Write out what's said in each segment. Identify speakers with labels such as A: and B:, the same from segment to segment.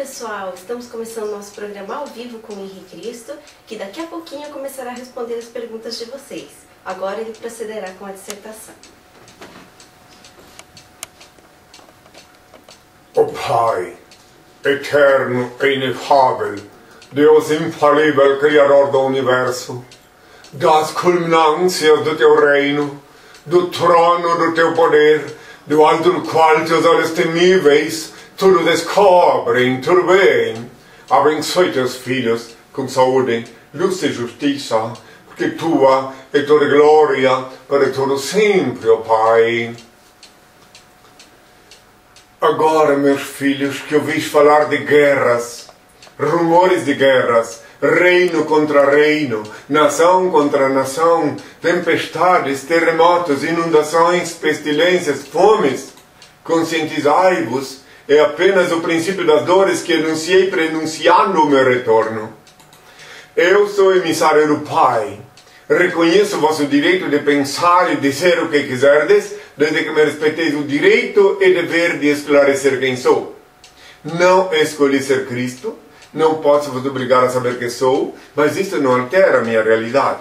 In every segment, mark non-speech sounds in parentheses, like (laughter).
A: pessoal, estamos começando nosso programa ao vivo com o Henrique Cristo, que daqui a pouquinho começará a responder as perguntas de vocês. Agora ele procederá com a dissertação.
B: O Pai, eterno e inefável, Deus infalível, Criador do Universo, das culminâncias do Teu reino, do trono do Teu poder, do alto do qual Teus olhos temíveis tudo descobrem, tudo bem. Abençoe Teus filhos com saúde, luz e justiça, porque Tua é toda glória para todo sempre, ó Pai. Agora, meus filhos, que ouvis falar de guerras, rumores de guerras, reino contra reino, nação contra nação, tempestades, terremotos, inundações, pestilências, fomes, conscientizai-vos, é apenas o princípio das dores que anunciei prenunciando o meu retorno. Eu sou emissário do Pai. Reconheço o vosso direito de pensar e dizer o que quiserdes, desde que me respeiteis o direito e dever de esclarecer quem sou. Não escolhi ser Cristo, não posso vos obrigar a saber quem sou, mas isto não altera a minha realidade.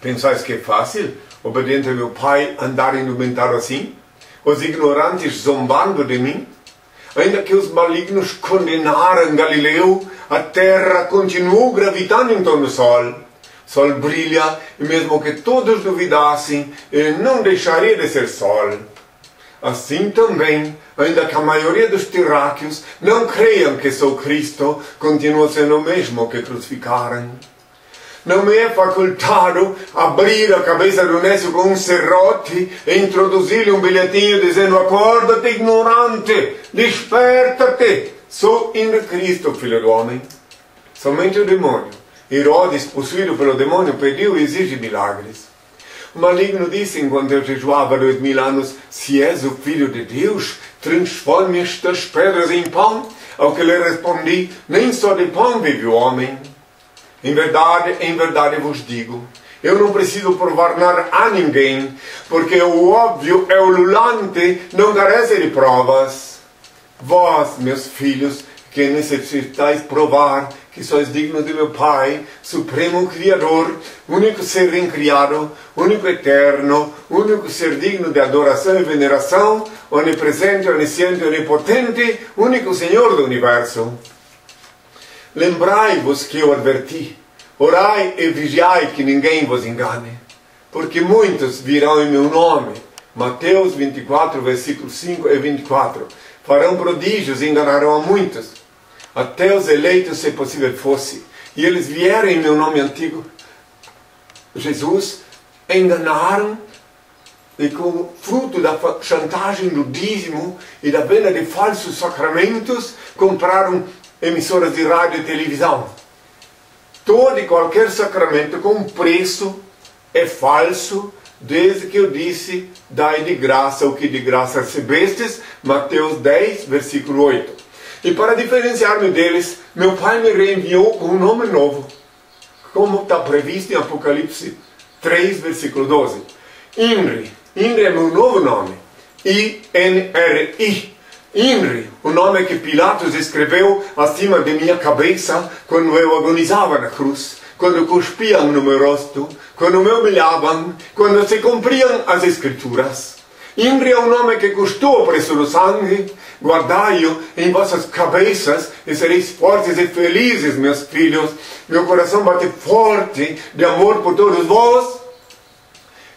B: Pensais que é fácil, obediente ao meu Pai, andar indumentado assim? Os ignorantes zombando de mim? Ainda que os malignos condenaram Galileu, a terra continuou gravitando em torno do sol. Sol brilha, e mesmo que todos duvidassem, ele não deixaria de ser sol. Assim também, ainda que a maioria dos terráqueos não creiam que sou Cristo, continua sendo o mesmo que crucificaram. Não me é facultado abrir a cabeça do Nécio com um serrote e introduzir-lhe um bilhetinho dizendo acorda-te ignorante, desperta-te, sou ainda Cristo, filho do homem. Somente o demônio, Herodes, possuído pelo demônio, pediu e exige milagres. O maligno disse enquanto eu jejuava dois mil anos, se és o filho de Deus, transforme estas pedras em pão. Ao que lhe respondi, nem só de pão vive o homem. Em verdade, em verdade vos digo, eu não preciso provar nada a ninguém, porque o óbvio é ululante, não carece de provas. Vós, meus filhos, que necessitais provar que sois dignos de meu Pai, Supremo Criador, único ser incriado, único eterno, único ser digno de adoração e veneração, onipresente, onisciente, onipotente, único Senhor do universo. Lembrai-vos que eu adverti, orai e vigiai que ninguém vos engane, porque muitos virão em meu nome. Mateus 24, versículos 5 e 24. Farão prodígios e enganarão a muitos, até os eleitos, se possível fosse. E eles vieram em meu nome antigo, Jesus, enganaram e com fruto da chantagem do dízimo e da venda de falsos sacramentos, compraram emissoras de rádio e televisão. Todo e qualquer sacramento com preço é falso, desde que eu disse, dai de graça o que de graça recebestes, Mateus 10, versículo 8. E para diferenciar-me deles, meu pai me reenviou com um nome novo, como está previsto em Apocalipse 3, versículo 12. INRI. INRI é meu novo nome. I-N-R-I. INRI, o nome que Pilatos escreveu acima de minha cabeça quando eu agonizava na cruz, quando cuspiam no meu rosto, quando me humilhavam, quando se cumpriam as Escrituras. INRI é o nome que custou o preço do sangue. Guardai-o em vossas cabeças e sereis fortes e felizes, meus filhos. Meu coração bate forte de amor por todos vós.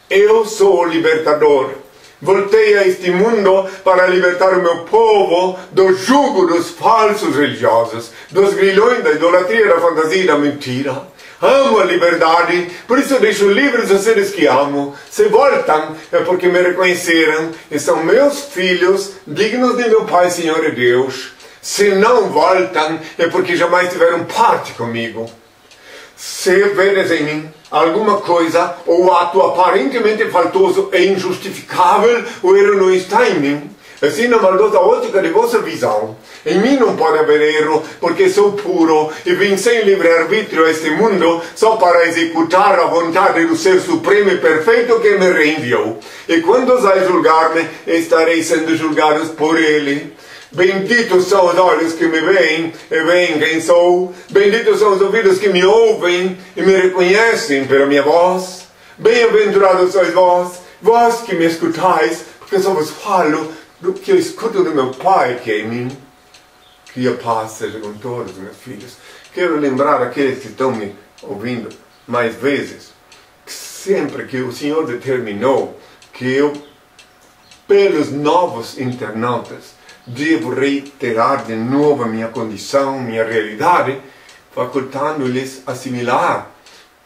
B: Eu sou o libertador. Voltei a este mundo para libertar o meu povo do jugo dos falsos religiosos, dos grilhões da idolatria, da fantasia e da mentira. Amo a liberdade, por isso deixo livres os seres que amo. Se voltam, é porque me reconheceram e são meus filhos, dignos de meu Pai, Senhor e Deus. Se não voltam, é porque jamais tiveram parte comigo. Se veres em mim alguma coisa ou ato aparentemente faltoso e injustificável, o erro não está em mim. Assim na maldosa ótica de vossa visão. Em mim não pode haver erro, porque sou puro e vim sem livre-arbítrio a este mundo só para executar a vontade do Ser Supremo e Perfeito que me reenviou. E quando osai julgar-me, estarei sendo julgados por Ele. Benditos são os olhos que me veem e veem quem sou. Benditos são os ouvidos que me ouvem e me reconhecem pela minha voz. Bem-aventurados sois vós, vós que me escutais, porque só vos falo do que eu escuto do meu Pai que é em mim. Que a paz seja com todos os meus filhos. Quero lembrar aqueles que estão me ouvindo mais vezes, que sempre que o Senhor determinou que eu, pelos novos internautas, devo reiterar de novo a minha condição, minha realidade, facultando-lhes assimilar,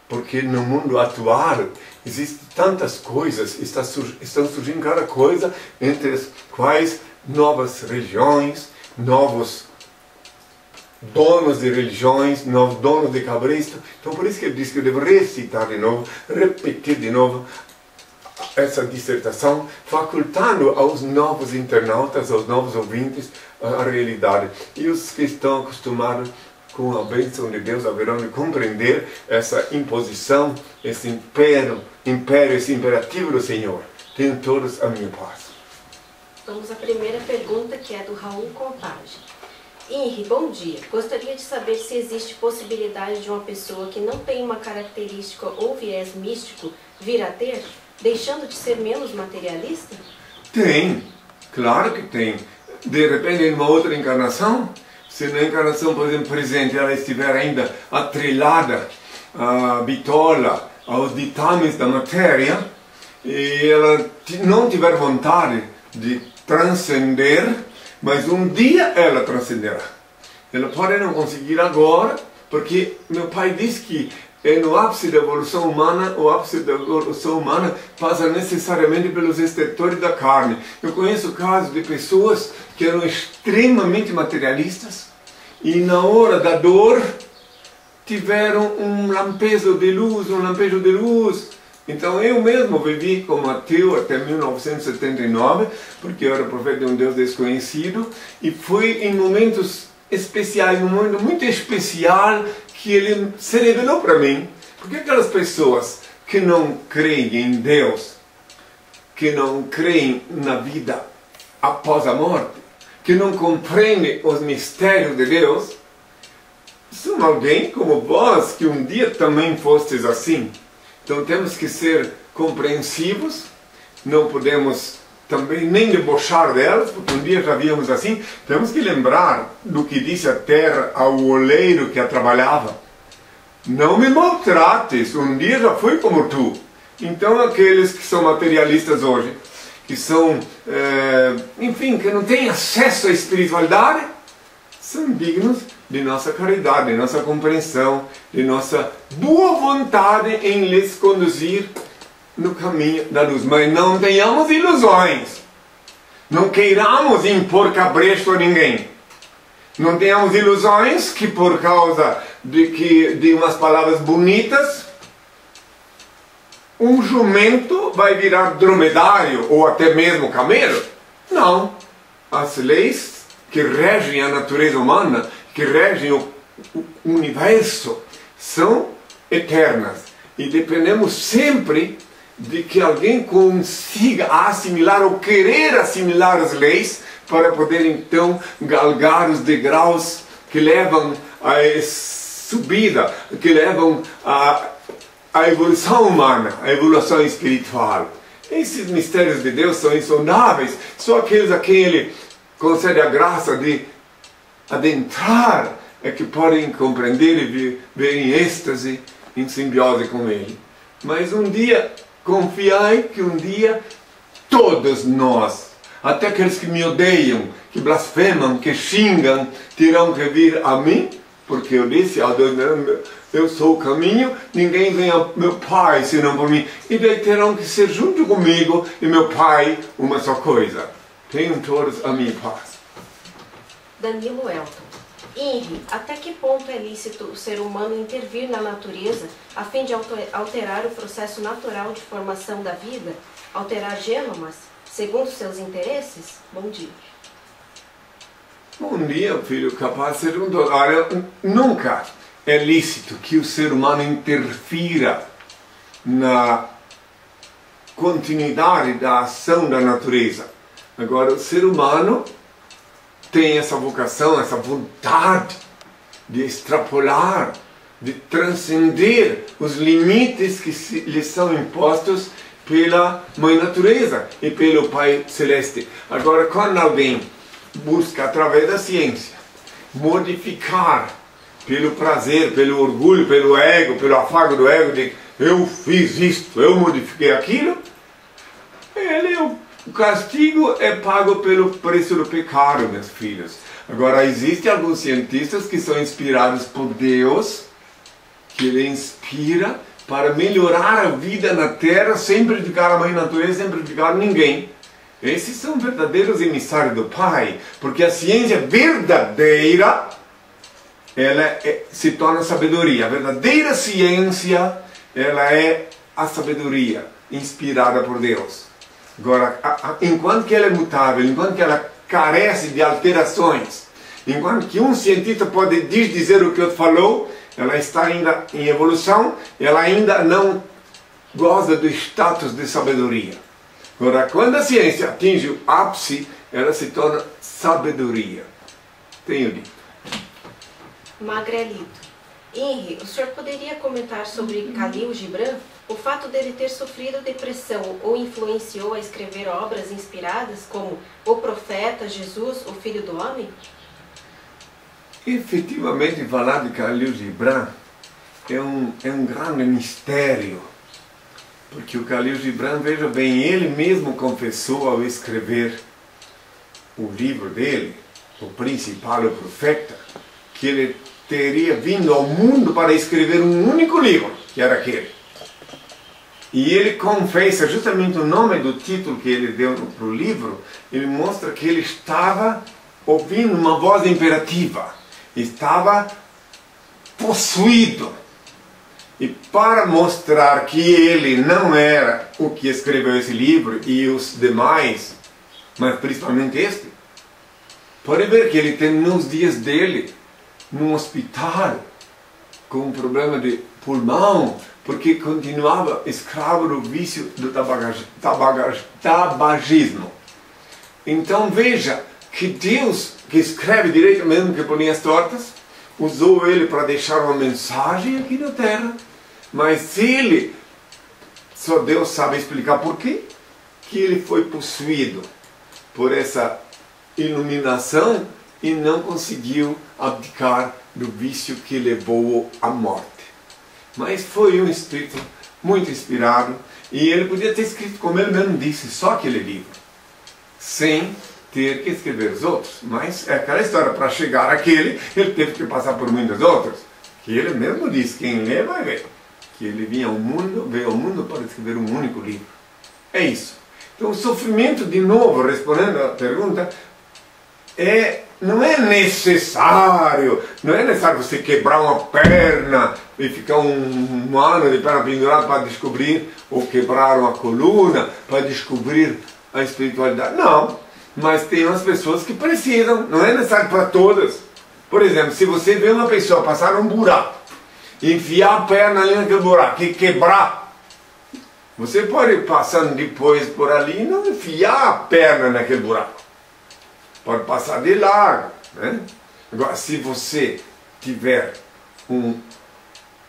B: porque no mundo atual existem tantas coisas, está estão surgindo cada coisa, entre as quais novas religiões, novos donos de religiões, novos donos de cabresto. Então por isso que ele diz que eu devo recitar de novo, repetir de novo essa dissertação, facultando aos novos internautas, aos novos ouvintes, a realidade. E os que estão acostumados com a bênção de Deus haverão de compreender essa imposição, esse império, império, esse imperativo do Senhor. Tenham todos a minha paz.
A: Vamos à primeira pergunta, que é do Raul Compage. Henri, bom dia. Gostaria de saber se existe possibilidade de uma pessoa que não tem uma característica ou viés místico vir a ter? Deixando de ser menos materialista?
B: Tem, claro que tem. De repente, em uma outra encarnação, se na encarnação, por exemplo, presente, ela estiver ainda atrelada à bitola, aos ditames da matéria, e ela não tiver vontade de transcender, mas um dia ela transcenderá. Ela pode não conseguir agora, porque meu pai diz que é no ápice da evolução humana, o ápice da evolução humana passa necessariamente pelos estertores da carne. Eu conheço casos de pessoas que eram extremamente materialistas e na hora da dor tiveram um lampejo de luz, um lampejo de luz. Então eu mesmo vivi como ateu até 1979, porque eu era profeta de um Deus desconhecido, e foi em momentos especiais, num momento muito especial, que ele se revelou para mim. Porque aquelas pessoas que não creem em Deus, que não creem na vida após a morte, que não compreendem os mistérios de Deus, são alguém como vós que um dia também fostes assim. Então temos que ser compreensivos, não podemos também nem debochar delas, porque um dia já víamos assim, temos que lembrar do que disse a terra ao oleiro que a trabalhava. Não me maltrates, um dia já fui como tu. Então aqueles que são materialistas hoje, que são, é, enfim, que não têm acesso à espiritualidade, são dignos de nossa caridade, de nossa compreensão, de nossa boa vontade em lhes conduzir no caminho da luz. Mas não tenhamos ilusões. Não queiramos impor cabresto a ninguém. Não tenhamos ilusões que por causa de, que, de umas palavras bonitas, um jumento vai virar dromedário ou até mesmo camelo. Não. As leis que regem a natureza humana, que regem o, o universo, são eternas. E dependemos sempre de que alguém consiga assimilar ou querer assimilar as leis para poder então galgar os degraus que levam a subida, que levam a, a evolução humana, a evolução espiritual. Esses mistérios de Deus são insondáveis, só aqueles a quem Ele concede a graça de adentrar é que podem compreender e ver em êxtase, em simbiose com Ele. Mas um dia Confiai que um dia todos nós, até aqueles que me odeiam, que blasfemam, que xingam, terão que vir a mim, porque eu disse Deus, eu sou o caminho, ninguém vem ao meu Pai senão por mim. E daí terão que ser junto comigo e meu Pai uma só coisa. Tenham todos a minha paz.
A: Danilo Elton. Henry, até que ponto é lícito o ser humano intervir na natureza a fim de alterar o processo natural de formação da vida, alterar genomas, segundo seus interesses? Bom dia.
B: Bom dia, filho. Capaz de ser um nunca é lícito que o ser humano interfira na continuidade da ação da natureza. Agora, o ser humano tem essa vocação, essa vontade de extrapolar, de transcender os limites que se, lhes são impostos pela Mãe Natureza e pelo Pai Celeste. Agora, quando alguém busca, através da ciência, modificar pelo prazer, pelo orgulho, pelo ego, pelo afago do ego, de eu fiz isto, eu modifiquei aquilo, ele, o castigo é pago pelo preço do pecado, meus filhos. Agora, existem alguns cientistas que são inspirados por Deus, que ele inspira para melhorar a vida na Terra sem prejudicar a mãe natureza, sem prejudicar ninguém. Esses são verdadeiros emissários do Pai, porque a ciência verdadeira ela é, se torna sabedoria. A verdadeira ciência ela é a sabedoria inspirada por Deus. Agora, a, a, enquanto que ela é mutável, enquanto que ela carece de alterações, enquanto que um cientista pode dizer o que outro falou, ela está ainda em evolução, ela ainda não goza do status de sabedoria. Agora, quando a ciência atinge o ápice, ela se torna sabedoria. Tenho dito.
A: Magrelito. Henry, o senhor poderia comentar sobre Khalil Gibran? O fato dele ter sofrido depressão ou influenciou a escrever obras inspiradas como O Profeta, Jesus, o Filho do Homem?
B: Efetivamente, falar de Khalil Gibran é um, é um grande mistério. Porque o Khalil Gibran, veja bem, ele mesmo confessou ao escrever o livro dele, o principal, o profeta, que ele teria vindo ao mundo para escrever um único livro, que era aquele. E ele confessa justamente o nome do título que ele deu para o livro, ele mostra que ele estava ouvindo uma voz imperativa, estava possuído. E para mostrar que ele não era o que escreveu esse livro e os demais, mas principalmente este, pode ver que ele tem nos dias dele num hospital com um problema de pulmão, porque continuava escravo do vício do tabagismo. Então veja que Deus, que escreve direito mesmo que põe as tortas, usou ele para deixar uma mensagem aqui na terra, mas ele, só Deus sabe explicar por quê, que ele foi possuído por essa iluminação e não conseguiu abdicar do vício que levou à morte. Mas foi um espírito muito inspirado e ele podia ter escrito, como ele mesmo disse, só aquele livro, sem ter que escrever os outros. Mas é aquela história, para chegar àquele, ele teve que passar por muitas outras. Que ele mesmo disse, quem lê vai ver. Que ele vinha ao mundo, veio ao mundo para escrever um único livro. É isso. Então o sofrimento, de novo, respondendo à pergunta, é não é necessário, não é necessário você quebrar uma perna e ficar um, um ano de perna pendurada para descobrir, ou quebrar uma coluna para descobrir a espiritualidade. Não, mas tem umas pessoas que precisam, não é necessário para todas. Por exemplo, se você vê uma pessoa passar um buraco, enfiar a perna ali naquele buraco e quebrar, você pode ir passando depois por ali e não enfiar a perna naquele buraco pode passar de largo. Né? Agora, se você tiver um,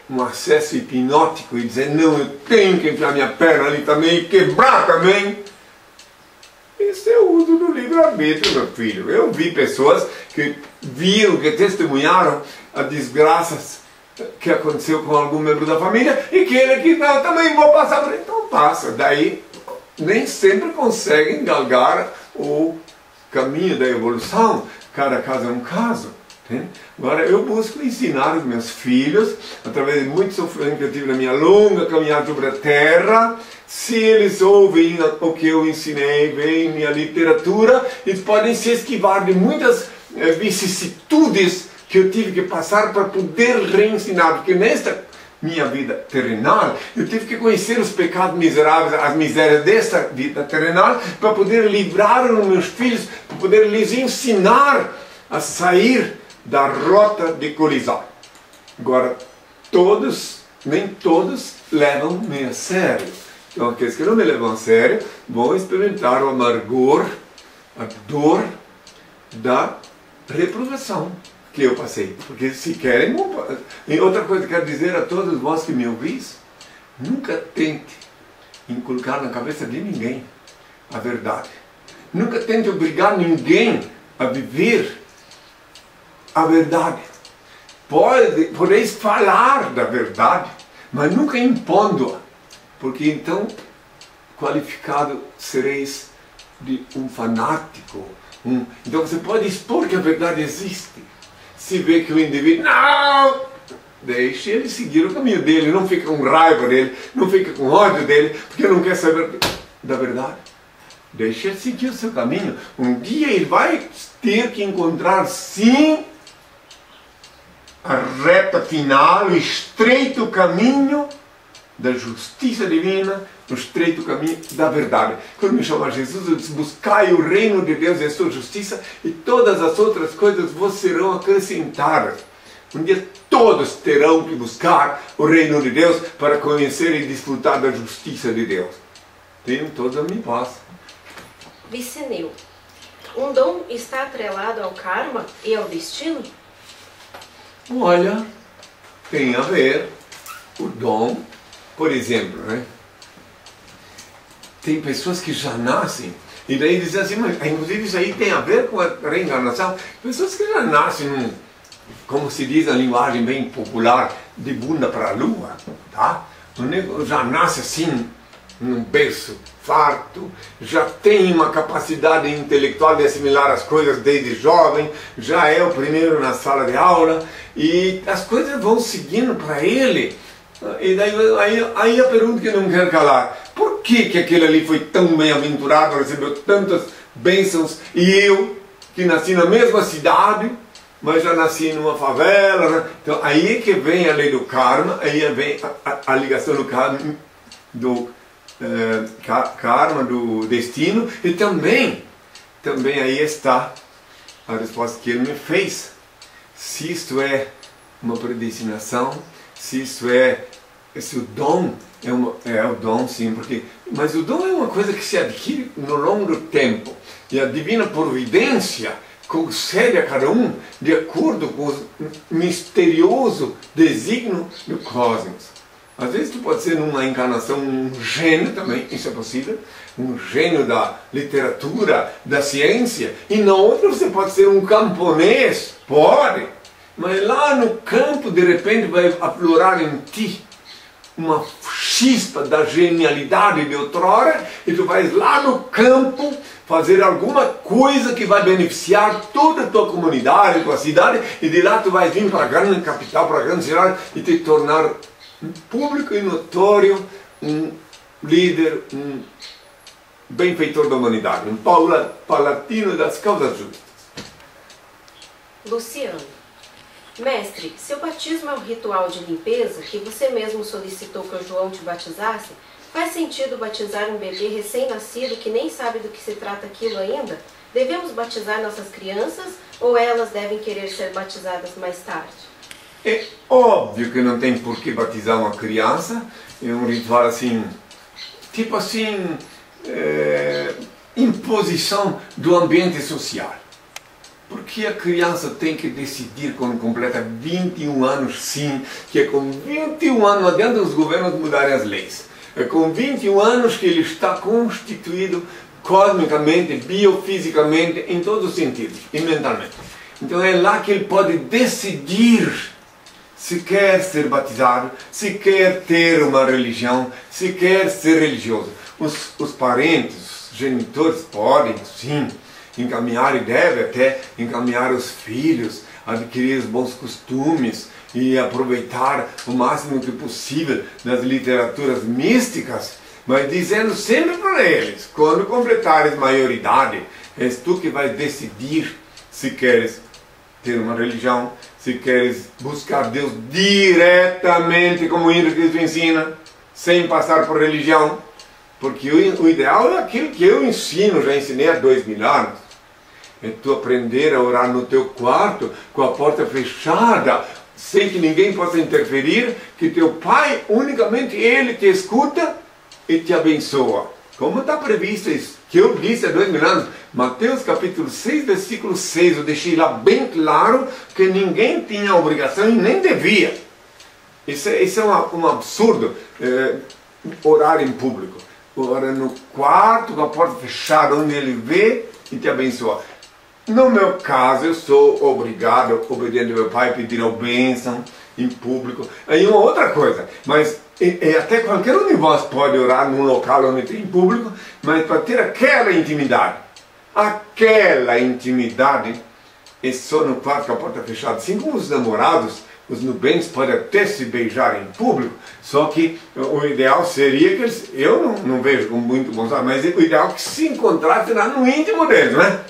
B: um acesso hipnótico e dizer, não, eu tenho que enfiar minha perna ali também e quebrar também, esse é o uso do livre-arbítrio, meu filho. Eu vi pessoas que viram, que testemunharam as desgraças que aconteceu com algum membro da família e que ele que não, também vou passar por Então passa. Daí nem sempre conseguem galgar o caminho da evolução, cada caso é um caso. Né? Agora, eu busco ensinar os meus filhos, através de muito sofrimento que eu tive na minha longa caminhada sobre a Terra, se eles ouvem o que eu ensinei, veem minha literatura, eles podem se esquivar de muitas eh, vicissitudes que eu tive que passar para poder reensinar, porque nesta minha vida terrenal, eu tive que conhecer os pecados miseráveis, as misérias desta vida terrenal, para poder livrar os meus filhos, para poder lhes ensinar a sair da rota de colisão. Agora, todos, nem todos levam-me a sério. Então, aqueles que não me levam a sério vão experimentar o amargor, a dor da reprovação que eu passei. Porque se querem. E outra coisa que quero dizer a todos vós que me ouvis: nunca tente inculcar na cabeça de ninguém a verdade. Nunca tente obrigar ninguém a viver a verdade. Pode, podeis falar da verdade, mas nunca impondo-a, porque então qualificado sereis de um fanático. Um, então você pode expor que a verdade existe. Se vê que o indivíduo, não, deixe ele seguir o caminho dele, não fica com raiva dele, não fica com ódio dele, porque não quer saber da verdade. Deixe ele seguir o seu caminho. Um dia ele vai ter que encontrar sim a reta final, o estreito caminho da justiça divina, o estreito caminho da verdade. Quando me chama Jesus, eu disse, buscai o reino de Deus e a sua justiça, e todas as outras coisas vos serão acrescentadas. Um dia todos terão que buscar o reino de Deus para conhecer e desfrutar da justiça de Deus. Tenham todos a minha paz.
A: Viceneu. Um dom está atrelado ao karma e ao destino?
B: Olha, tem a ver o dom, por exemplo, né? Tem pessoas que já nascem, e daí dizem assim, mas inclusive isso aí tem a ver com a reencarnação. Pessoas que já nascem, como se diz na linguagem bem popular, de bunda para a lua, tá? Já nasce assim, num berço farto, já tem uma capacidade intelectual de assimilar as coisas desde jovem, já é o primeiro na sala de aula e as coisas vão seguindo para ele. E daí aí, aí a pergunta que não quero calar: por que, que aquele ali foi tão bem-aventurado, recebeu tantas bênçãos e eu, que nasci na mesma cidade, mas já nasci numa favela? Né? Então aí é que vem a lei do karma, aí vem a, a, a ligação do karma do eh, karma, do destino, e também, também aí está a resposta que ele me fez. Se isto é uma predestinação, se isto é, se o dom é, uma, é o dom sim, porque, mas o dom é uma coisa que se adquire no longo do tempo, e a divina providência concede a cada um de acordo com o misterioso desígnio do cosmos. Às vezes tu pode ser numa encarnação um gênio também, isso é possível, um gênio da literatura, da ciência, e na outra você pode ser um camponês, pode, mas lá no campo de repente vai aflorar em ti uma chispa da genialidade de outrora, e tu vais lá no campo fazer alguma coisa que vai beneficiar toda a tua comunidade, tua cidade, e de lá tu vais vir para a grande capital, para a grande cidade e te tornar público e notório, um líder, um benfeitor da humanidade, um palatino das causas justas.
A: Luciano, mestre, seu batismo é um ritual de limpeza que você mesmo solicitou que o João te batizasse? Faz sentido batizar um bebê recém-nascido que nem sabe do que se trata aquilo ainda? Devemos batizar nossas crianças ou elas devem querer ser batizadas mais tarde?
B: É óbvio que não tem por que batizar uma criança, é um ritual assim, tipo assim, é, imposição do ambiente social. Porque a criança tem que decidir quando completa 21 anos, sim, que é com 21 anos, não adianta os governos mudarem as leis. É com 21 anos que ele está constituído cosmicamente, biofisicamente, em todos os sentidos, e mentalmente. Então é lá que ele pode decidir se quer ser batizado, se quer ter uma religião, se quer ser religioso. Os, os parentes, os genitores podem, sim, encaminhar e devem até encaminhar os filhos, adquirir os bons costumes e aproveitar o máximo que possível das literaturas místicas, mas dizendo sempre para eles, quando completares maioridade, és tu que vais decidir se queres ter uma religião, se queres buscar Deus diretamente, como o Hino Cristo ensina, sem passar por religião, porque o ideal é aquilo que eu ensino, já ensinei há dois mil anos, é tu aprender a orar no teu quarto, com a porta fechada, sem que ninguém possa interferir, que teu Pai, unicamente Ele te escuta e te abençoa Como está previsto isso? Que eu disse há dois mil anos, Mateus capítulo 6, versículo 6, eu deixei lá bem claro que ninguém tinha obrigação e nem devia. Isso é, isso é um absurdo, é, orar em público. Ora no quarto, com a porta fechada, onde ele vê e te abençoa. No meu caso, eu sou obrigado, obediente ao meu pai, pedir a bênção em público. Aí uma outra coisa, mas e, e até qualquer um de vós pode orar num local onde tem público, mas para ter aquela intimidade, aquela intimidade é só no quarto com a porta fechada. Assim como os namorados, os nubentes podem até se beijar em público, só que o ideal seria que eles, eu não, não vejo com muito bons olhos, mas o ideal é que se encontrassem lá no íntimo deles, né?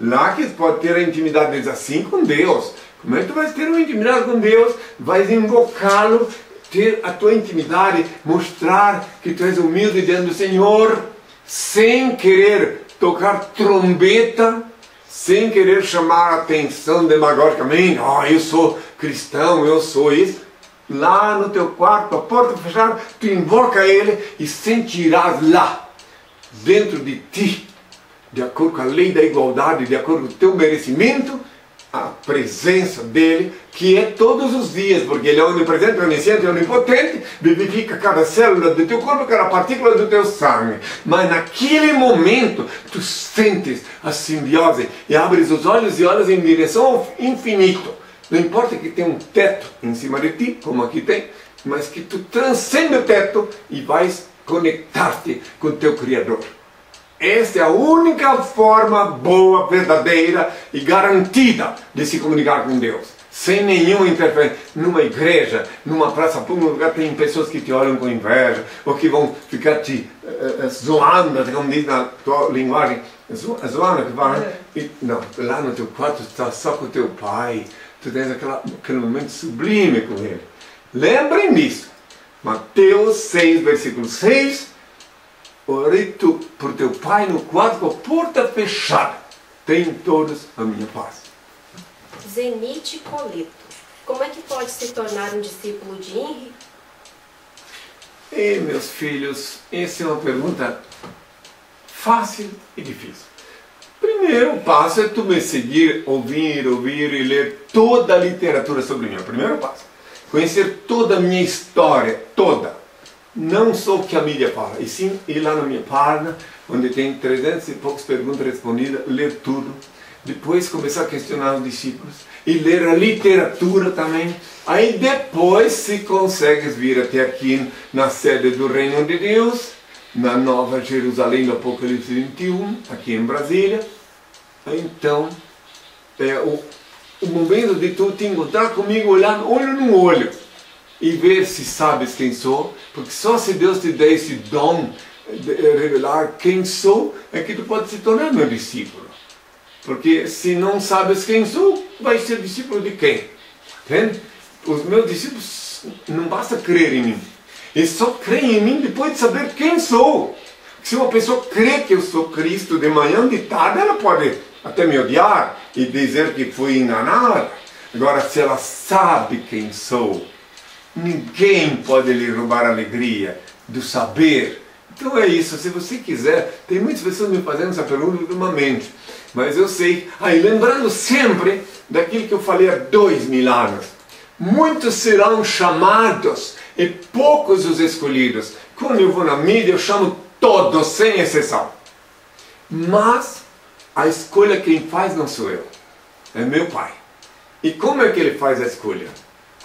B: Lá que podem ter a intimidade deles assim com Deus. Como é que tu vais ter uma intimidade com Deus? Vais invocá-lo ter a tua intimidade, mostrar que tu és humilde diante do Senhor, sem querer tocar trombeta, sem querer chamar atenção demagogicamente, oh, eu sou cristão, eu sou isso. Lá no teu quarto, a porta fechada, tu invoca Ele e sentirás lá, dentro de ti, de acordo com a lei da igualdade, de acordo com o teu merecimento, a presença dele, que é todos os dias, porque ele é onipresente, onisciente onipotente, vivifica cada célula do teu corpo, cada partícula do teu sangue. Mas naquele momento, tu sentes a simbiose e abres os olhos e olhas em direção ao infinito. Não importa que tenha um teto em cima de ti, como aqui tem, mas que tu transcende o teto e vais conectar-te com o teu Criador. Esta é a única forma boa, verdadeira e garantida de se comunicar com Deus. Sem nenhuma interferência. Numa igreja, numa praça pública, lugar tem pessoas que te olham com inveja, ou que vão ficar te uh, zoando, como diz na tua linguagem, zoando, que vai, e, não, lá no teu quarto está só com o teu pai, tu tens aquela, aquele momento sublime com ele. Lembrem disso. Mateus 6, versículo 6 orei tu por teu pai no quarto com a porta fechada. Tem todos a minha paz.
A: Zenite Coleto. Como é que pode se tornar um discípulo de Henry?
B: E meus filhos, essa é uma pergunta fácil e difícil. Primeiro passo é tu me seguir, ouvir, ouvir e ler toda a literatura sobre mim. O primeiro passo. Conhecer toda a minha história, toda não só o que a mídia fala, e sim ir lá na minha página, onde tem 300 e poucas perguntas respondidas, ler tudo, depois começar a questionar os discípulos e ler a literatura também. Aí depois se consegues vir até aqui na sede do Reino de Deus, na Nova Jerusalém do Apocalipse 21, aqui em Brasília. Então, é o, o momento de tu te encontrar comigo olhando olho no olho e ver se sabes quem sou, porque só se Deus te der esse dom de revelar quem sou, é que tu pode se tornar meu discípulo. Porque se não sabes quem sou, vai ser discípulo de quem? Entende? Os meus discípulos não basta crer em mim. Eles só creem em mim depois de saber quem sou. Se uma pessoa crê que eu sou Cristo de manhã, de tarde, ela pode até me odiar e dizer que fui enganada. Agora, se ela sabe quem sou, Ninguém pode lhe roubar a alegria do saber. Então é isso, se você quiser, tem muitas pessoas me fazendo essa pergunta ultimamente, mas eu sei, aí lembrando sempre daquilo que eu falei há dois mil anos, muitos serão chamados e poucos os escolhidos. Quando eu vou na mídia, eu chamo todos, sem exceção. Mas a escolha quem faz não sou eu, é meu pai. E como é que ele faz a escolha?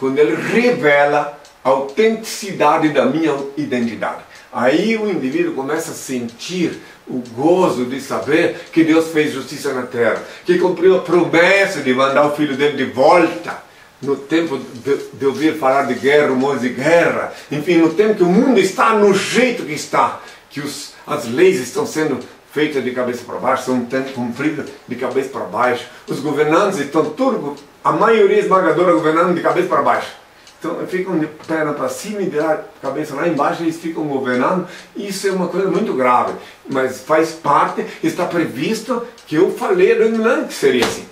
B: Quando ele revela a autenticidade da minha identidade. Aí o indivíduo começa a sentir o gozo de saber que Deus fez justiça na terra, que cumpriu a promessa de mandar o filho dele de volta. No tempo de, de ouvir falar de guerra, rumores de guerra, enfim, no tempo que o mundo está no jeito que está, que os, as leis estão sendo feitas de cabeça para baixo, são cumpridas de cabeça para baixo, os governantes estão tudo a maioria esmagadora governando de cabeça para baixo. Então ficam de perna para cima e de cabeça lá embaixo, eles ficam governando. Isso é uma coisa muito grave, mas faz parte, está previsto que eu falei no que seria assim.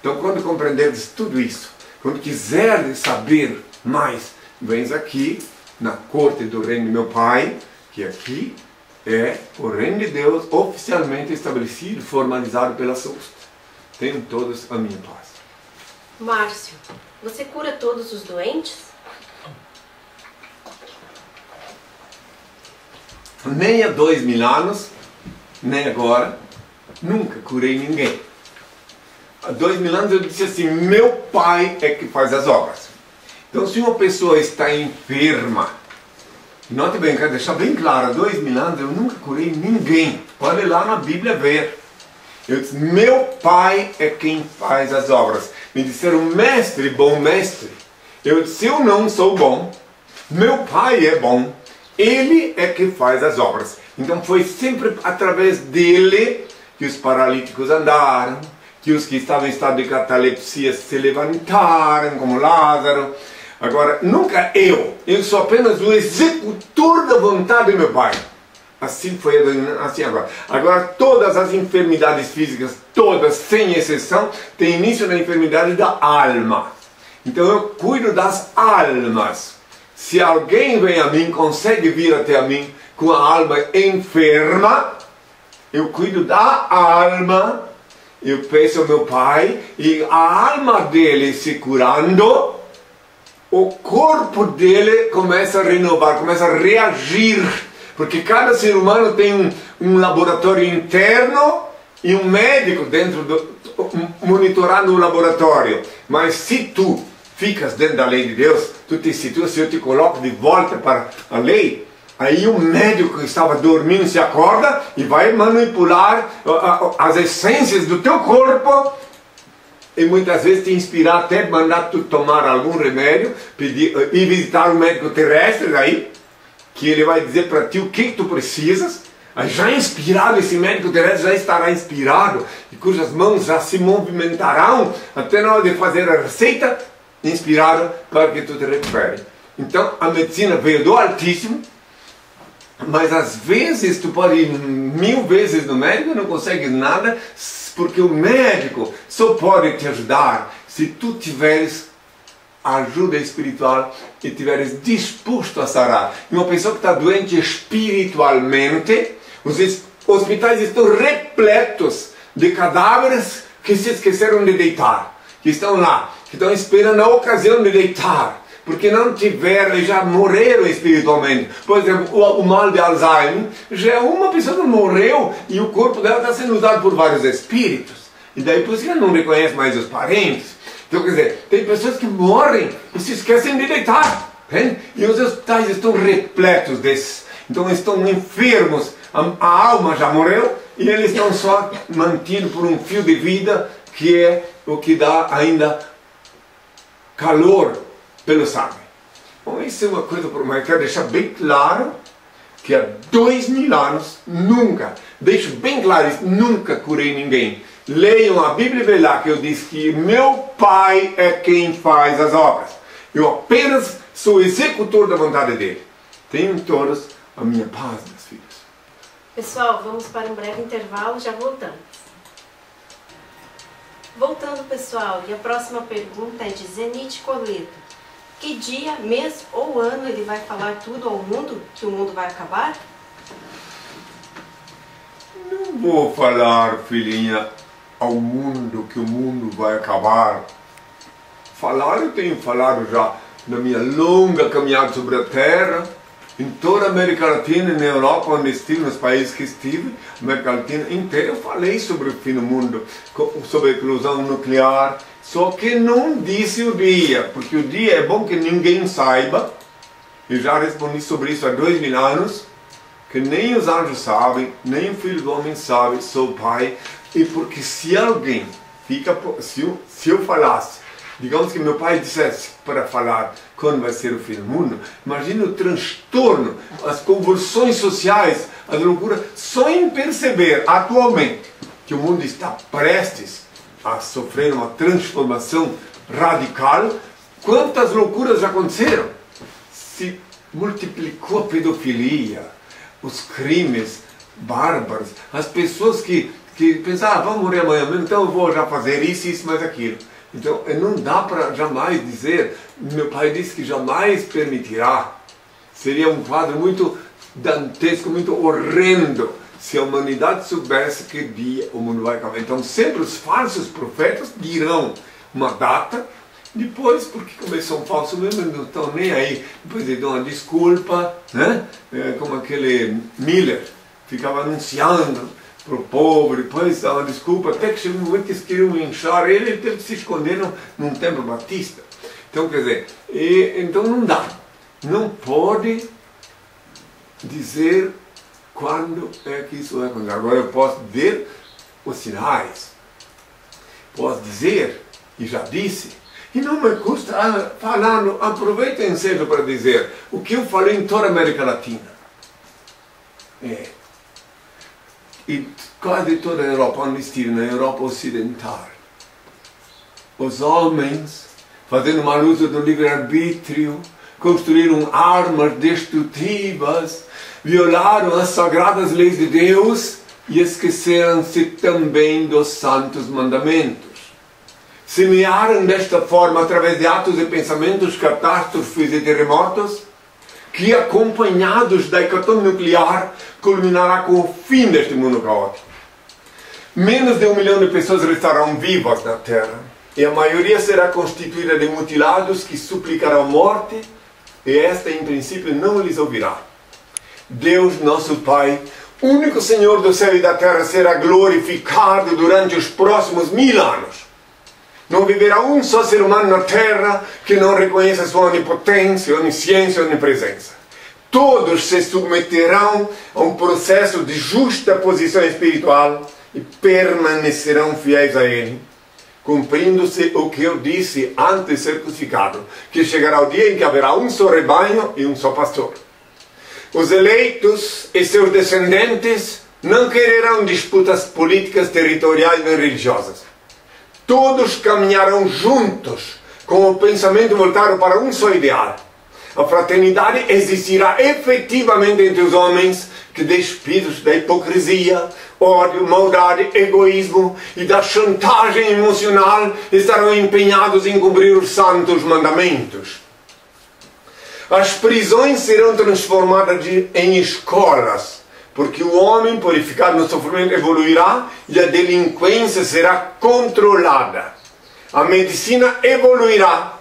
B: Então quando compreenderes tudo isso, quando quiseres saber mais, vens aqui na corte do reino de meu pai, que aqui, é o reino de Deus oficialmente estabelecido, formalizado pela SUS. Tenham todos a minha paz.
A: Márcio, você cura todos os doentes?
B: Nem há dois mil anos, nem agora, nunca curei ninguém. Há dois mil anos eu disse assim: meu pai é que faz as obras. Então, se uma pessoa está enferma, note bem, quero deixar bem claro: há dois mil anos eu nunca curei ninguém. Pode ir lá na Bíblia ver. Eu disse: meu pai é quem faz as obras. Me disseram, mestre, bom mestre. Eu disse: eu não sou bom, meu pai é bom. Ele é que faz as obras. Então foi sempre através dele que os paralíticos andaram, que os que estavam em estado de catalepsia se levantaram, como Lázaro. Agora, nunca eu, eu sou apenas o executor da vontade do meu Pai. Assim foi assim agora. Agora, todas as enfermidades físicas, todas, sem exceção, têm início na enfermidade da alma. Então eu cuido das almas. Se alguém vem a mim, consegue vir até a mim com a alma enferma, eu cuido da alma eu peço ao meu pai e a alma dele se curando, o corpo dele começa a renovar, começa a reagir, porque cada ser humano tem um, um laboratório interno e um médico dentro do monitorando o laboratório. Mas se tu ficas dentro da lei de Deus, tu te situas, se eu te coloco de volta para a lei, Aí o médico que estava dormindo se acorda e vai manipular as essências do teu corpo e muitas vezes te inspirar até mandar tu tomar algum remédio, pedir, eh, ir visitar um médico terrestre aí, que ele vai dizer para ti o que tu precisas. Já inspirado, esse médico terrestre já estará inspirado, e cujas mãos já se movimentarão até na hora de fazer a receita, inspirado para que tu te recupere. Então a medicina veio do Altíssimo, mas às vezes tu pode ir mil vezes no médico e não consegue nada, porque o médico só pode te ajudar se tu tiveres ajuda espiritual e tiveres disposto a sarar. Uma pessoa que está doente espiritualmente, os hospitais estão repletos de cadáveres que se esqueceram de deitar, que estão lá, que estão esperando a ocasião de deitar porque não tiveram e já morreram espiritualmente. Por exemplo, o, o, mal de Alzheimer já é uma pessoa que morreu e o corpo dela está sendo usado por vários espíritos. E daí por isso que ela não reconhece mais os parentes. Então, quer dizer, tem pessoas que morrem e se esquecem de deitar. Hein? E os hospitais estão repletos desses. Então, estão enfermos. A, a alma já morreu e eles estão só mantidos por um fio de vida que é o que dá ainda calor pelo sangue. Bom, isso é uma coisa, mas quero deixar bem claro que há dois mil anos, nunca, deixo bem claro isso, nunca curei ninguém. Leiam a Bíblia e vê lá que eu disse que meu Pai é quem faz as obras. Eu apenas sou executor da vontade dele. Tenham todos a minha paz, meus filhos.
A: Pessoal, vamos para um breve intervalo, já voltamos. Voltando, pessoal, e a próxima pergunta é de Zenite Coleto. Que dia, mês ou ano ele vai falar tudo ao mundo? Que o mundo vai acabar?
B: Não vou falar, filhinha, ao mundo que o mundo vai acabar. Falar eu tenho falado já na minha longa caminhada sobre a Terra, em toda a América Latina e na Europa, onde estive, nos países que estive, América Latina inteira, eu falei sobre o fim do mundo, sobre a eclosão nuclear, só que não disse o dia, porque o dia é bom que ninguém saiba. Eu já respondi sobre isso há dois mil anos, que nem os anjos sabem, nem o filho do homem sabe, sou pai. E porque se alguém fica, se eu, se eu falasse, digamos que meu pai dissesse para falar quando vai ser o fim do mundo, imagine o transtorno, as convulsões sociais, a loucura, só em perceber atualmente que o mundo está prestes a sofrer uma transformação radical, quantas loucuras já aconteceram? Se multiplicou a pedofilia, os crimes bárbaros, as pessoas que, que pensavam, ah, vamos morrer amanhã mesmo, então eu vou já fazer isso, isso, mais aquilo. Então não dá para jamais dizer, meu pai disse que jamais permitirá. Seria um quadro muito dantesco, muito horrendo. Se a humanidade soubesse que dia o mundo vai acabar. Então, sempre os falsos profetas dirão uma data, depois, porque como eles são falsos mesmo, não estão nem aí. Depois eles dão uma desculpa, né? É, como aquele Miller ficava anunciando para o povo, depois dava desculpa, até que chegou um momento que eles queriam linchar ele, ele teve que se esconder num, num templo batista. Então, quer dizer, e, então não dá. Não pode dizer quando é que isso vai acontecer. Agora eu posso ver os sinais. Posso dizer, e já disse, e não me custa falar, aproveitem seja para dizer o que eu falei em toda a América Latina. É, e quase toda a Europa, onde estive, na Europa Ocidental. Os homens, fazendo mal uso do livre-arbítrio, construíram armas destrutivas, violaram as sagradas leis de Deus e esqueceram-se também dos santos mandamentos. Semearam desta forma, através de atos e pensamentos, catástrofes e terremotos, que acompanhados da hecatombe nuclear culminará com o fim deste mundo caótico. Menos de um milhão de pessoas restarão vivas na Terra e a maioria será constituída de mutilados que suplicarão morte e esta em princípio não lhes ouvirá. Deus nosso Pai, único Senhor do céu e da terra, será glorificado durante os próximos mil anos. Não viverá um só ser humano na terra que não reconheça sua onipotência, onisciência onipresença. Todos se submeterão a um processo de justa posição espiritual e permanecerão fiéis a Ele, cumprindo-se o que eu disse antes de ser crucificado, que chegará o dia em que haverá um só rebanho e um só pastor. Os eleitos e seus descendentes não quererão disputas políticas, territoriais nem religiosas todos caminharão juntos com o pensamento voltado para um só ideal. A fraternidade existirá efetivamente entre os homens que, despidos da hipocrisia, ódio, maldade, egoísmo e da chantagem emocional, estarão empenhados em cumprir os santos mandamentos. As prisões serão transformadas em escolas porque o homem, purificado no sofrimento, evoluirá e a delinquência será controlada. A medicina evoluirá,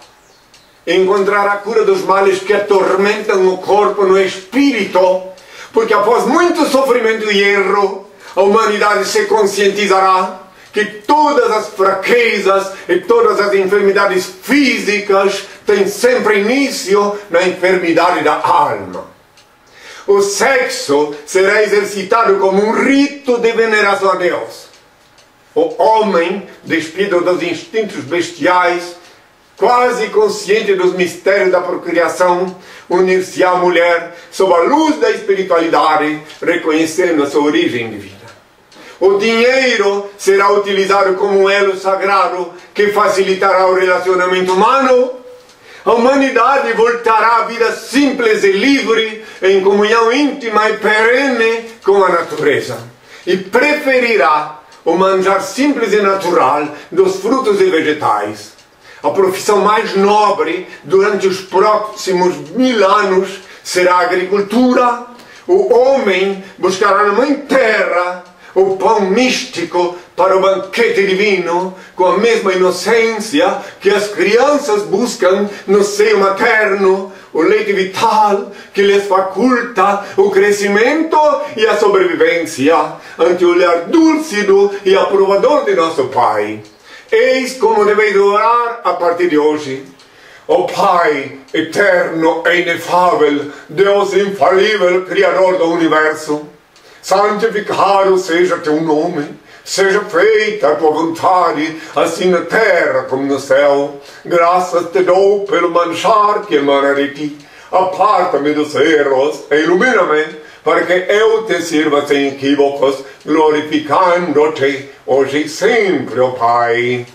B: encontrará a cura dos males que atormentam o corpo no espírito, porque após muito sofrimento e erro, a humanidade se conscientizará que todas as fraquezas e todas as enfermidades físicas têm sempre início na enfermidade da alma o sexo será exercitado como um rito de veneração a Deus. O homem, despido dos instintos bestiais, quase consciente dos mistérios da procriação, unir-se à mulher sob a luz da espiritualidade, reconhecendo a sua origem divina. O dinheiro será utilizado como um elo sagrado que facilitará o relacionamento humano a humanidade voltará à vida simples e livre, em comunhão íntima e perene com a natureza. E preferirá o manjar simples e natural dos frutos e vegetais. A profissão mais nobre durante os próximos mil anos será a agricultura. O homem buscará na mãe terra o pão místico para o banquete divino, com a mesma inocência que as crianças buscam no seio materno, o leite vital que lhes faculta o crescimento e a sobrevivência ante o olhar dúlcido e aprovador de nosso Pai. Eis como deveis orar a partir de hoje. Ó Pai eterno e inefável, Deus infalível, Criador do universo, santificado seja teu nome, seja feita a tua vontade, assim na terra como no céu. Graças te dou pelo manchar que emana de ti. Aparta-me dos erros e ilumina-me, para que eu te sirva sem equívocos, glorificando-te hoje e sempre, ó oh Pai.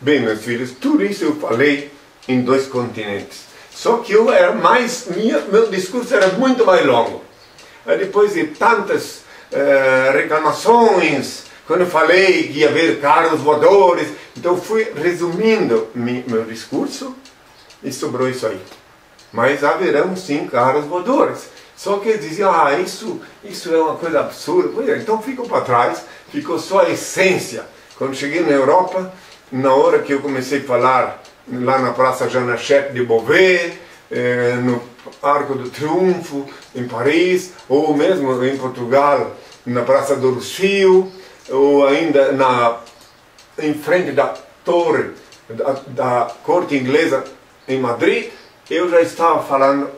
B: Bem, meus filhos, tudo isso eu falei em dois continentes. Só que eu era mais, minha, meu discurso era muito mais longo depois de tantas uh, reclamações, quando eu falei que ia haver carros voadores, então fui resumindo meu discurso e sobrou isso aí. Mas haverão sim carros voadores. Só que eles diziam, ah, isso, isso é uma coisa absurda. É, então ficou para trás, ficou só a essência. Quando cheguei na Europa, na hora que eu comecei a falar lá na Praça Jean Hachette de Beauvais, eh, no Arco do Triunfo, em Paris, ou mesmo em Portugal, na Praça do Rocio, ou ainda na, em frente da torre da, da corte inglesa em Madrid, eu já estava falando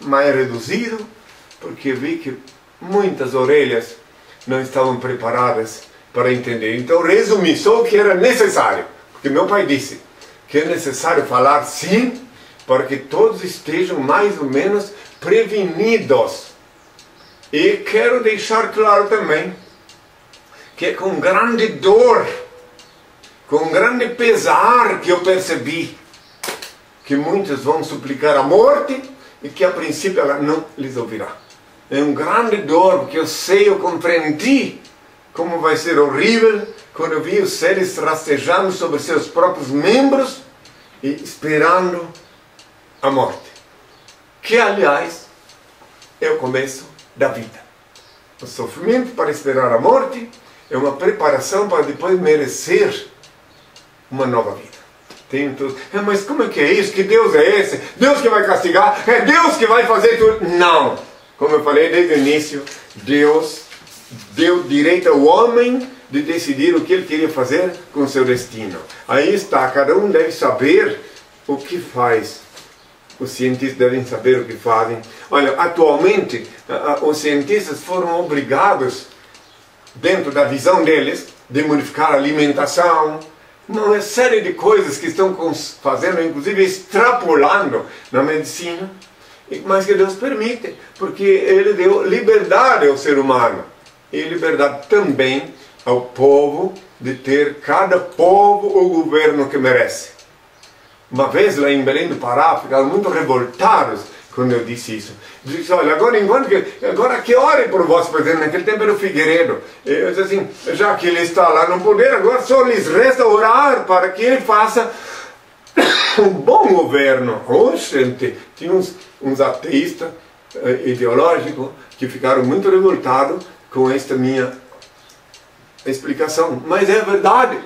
B: mais reduzido, porque vi que muitas orelhas não estavam preparadas para entender. Então resumi só o que era necessário, porque meu pai disse que é necessário falar sim, para que todos estejam mais ou menos prevenidos. E quero deixar claro também que é com grande dor, com grande pesar que eu percebi que muitos vão suplicar a morte e que a princípio ela não lhes ouvirá. É um grande dor, porque eu sei, eu compreendi como vai ser horrível quando eu vi os seres rastejando sobre seus próprios membros e esperando a morte. Que, aliás, é o começo da vida. O sofrimento para esperar a morte é uma preparação para depois merecer uma nova vida. Tem tudo. É, mas como é que é isso? Que Deus é esse? Deus que vai castigar? É Deus que vai fazer tudo? Não! Como eu falei desde o início, Deus deu direito ao homem de decidir o que ele queria fazer com seu destino. Aí está, cada um deve saber o que faz. Os cientistas devem saber o que fazem. Olha, atualmente, os cientistas foram obrigados, dentro da visão deles, de modificar a alimentação, uma série de coisas que estão fazendo, inclusive extrapolando na medicina, mas que Deus permite, porque Ele deu liberdade ao ser humano e liberdade também ao povo de ter cada povo o governo que merece. Uma vez lá em Belém do Pará ficaram muito revoltados quando eu disse isso. Disse, olha, agora enquanto que, agora que ore por vós, presidente, naquele tempo era o Figueiredo. Eu disse assim, já que ele está lá no poder, agora só lhes resta orar para que ele faça (coughs) um bom governo. Oxe, gente, tinha uns, uns ateístas eh, ideológicos que ficaram muito revoltados com esta minha explicação. Mas é verdade.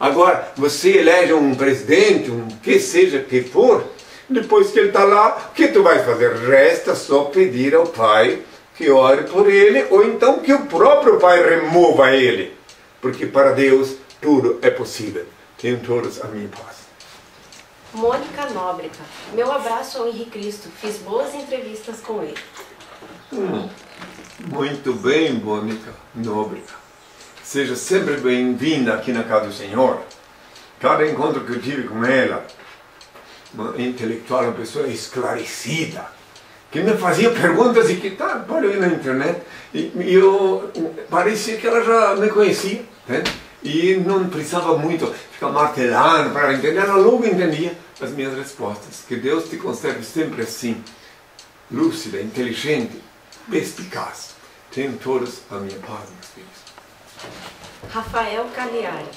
B: Agora, você elege um presidente, um que seja que for, depois que ele está lá, o que tu vais fazer? Resta só pedir ao Pai que ore por ele, ou então que o próprio Pai remova ele. Porque para Deus tudo é possível. Tenham todos a minha paz.
A: Mônica Nóbrega. Meu abraço ao Henrique Cristo. Fiz boas entrevistas com ele.
B: Hum, muito bem, Mônica Nóbrega. Seja sempre bem-vinda aqui na casa do Senhor. Cada encontro que eu tive com ela, intelectual, uma pessoa esclarecida, que me fazia perguntas e que tá, pode ir na internet, e, e eu parecia que ela já me conhecia, né? e não precisava muito ficar martelando para entender, ela logo entendia as minhas respostas. Que Deus te conserve sempre assim, lúcida, inteligente, perspicaz. Tenham todos a minha paz, meus filhos.
A: Rafael Cagliari.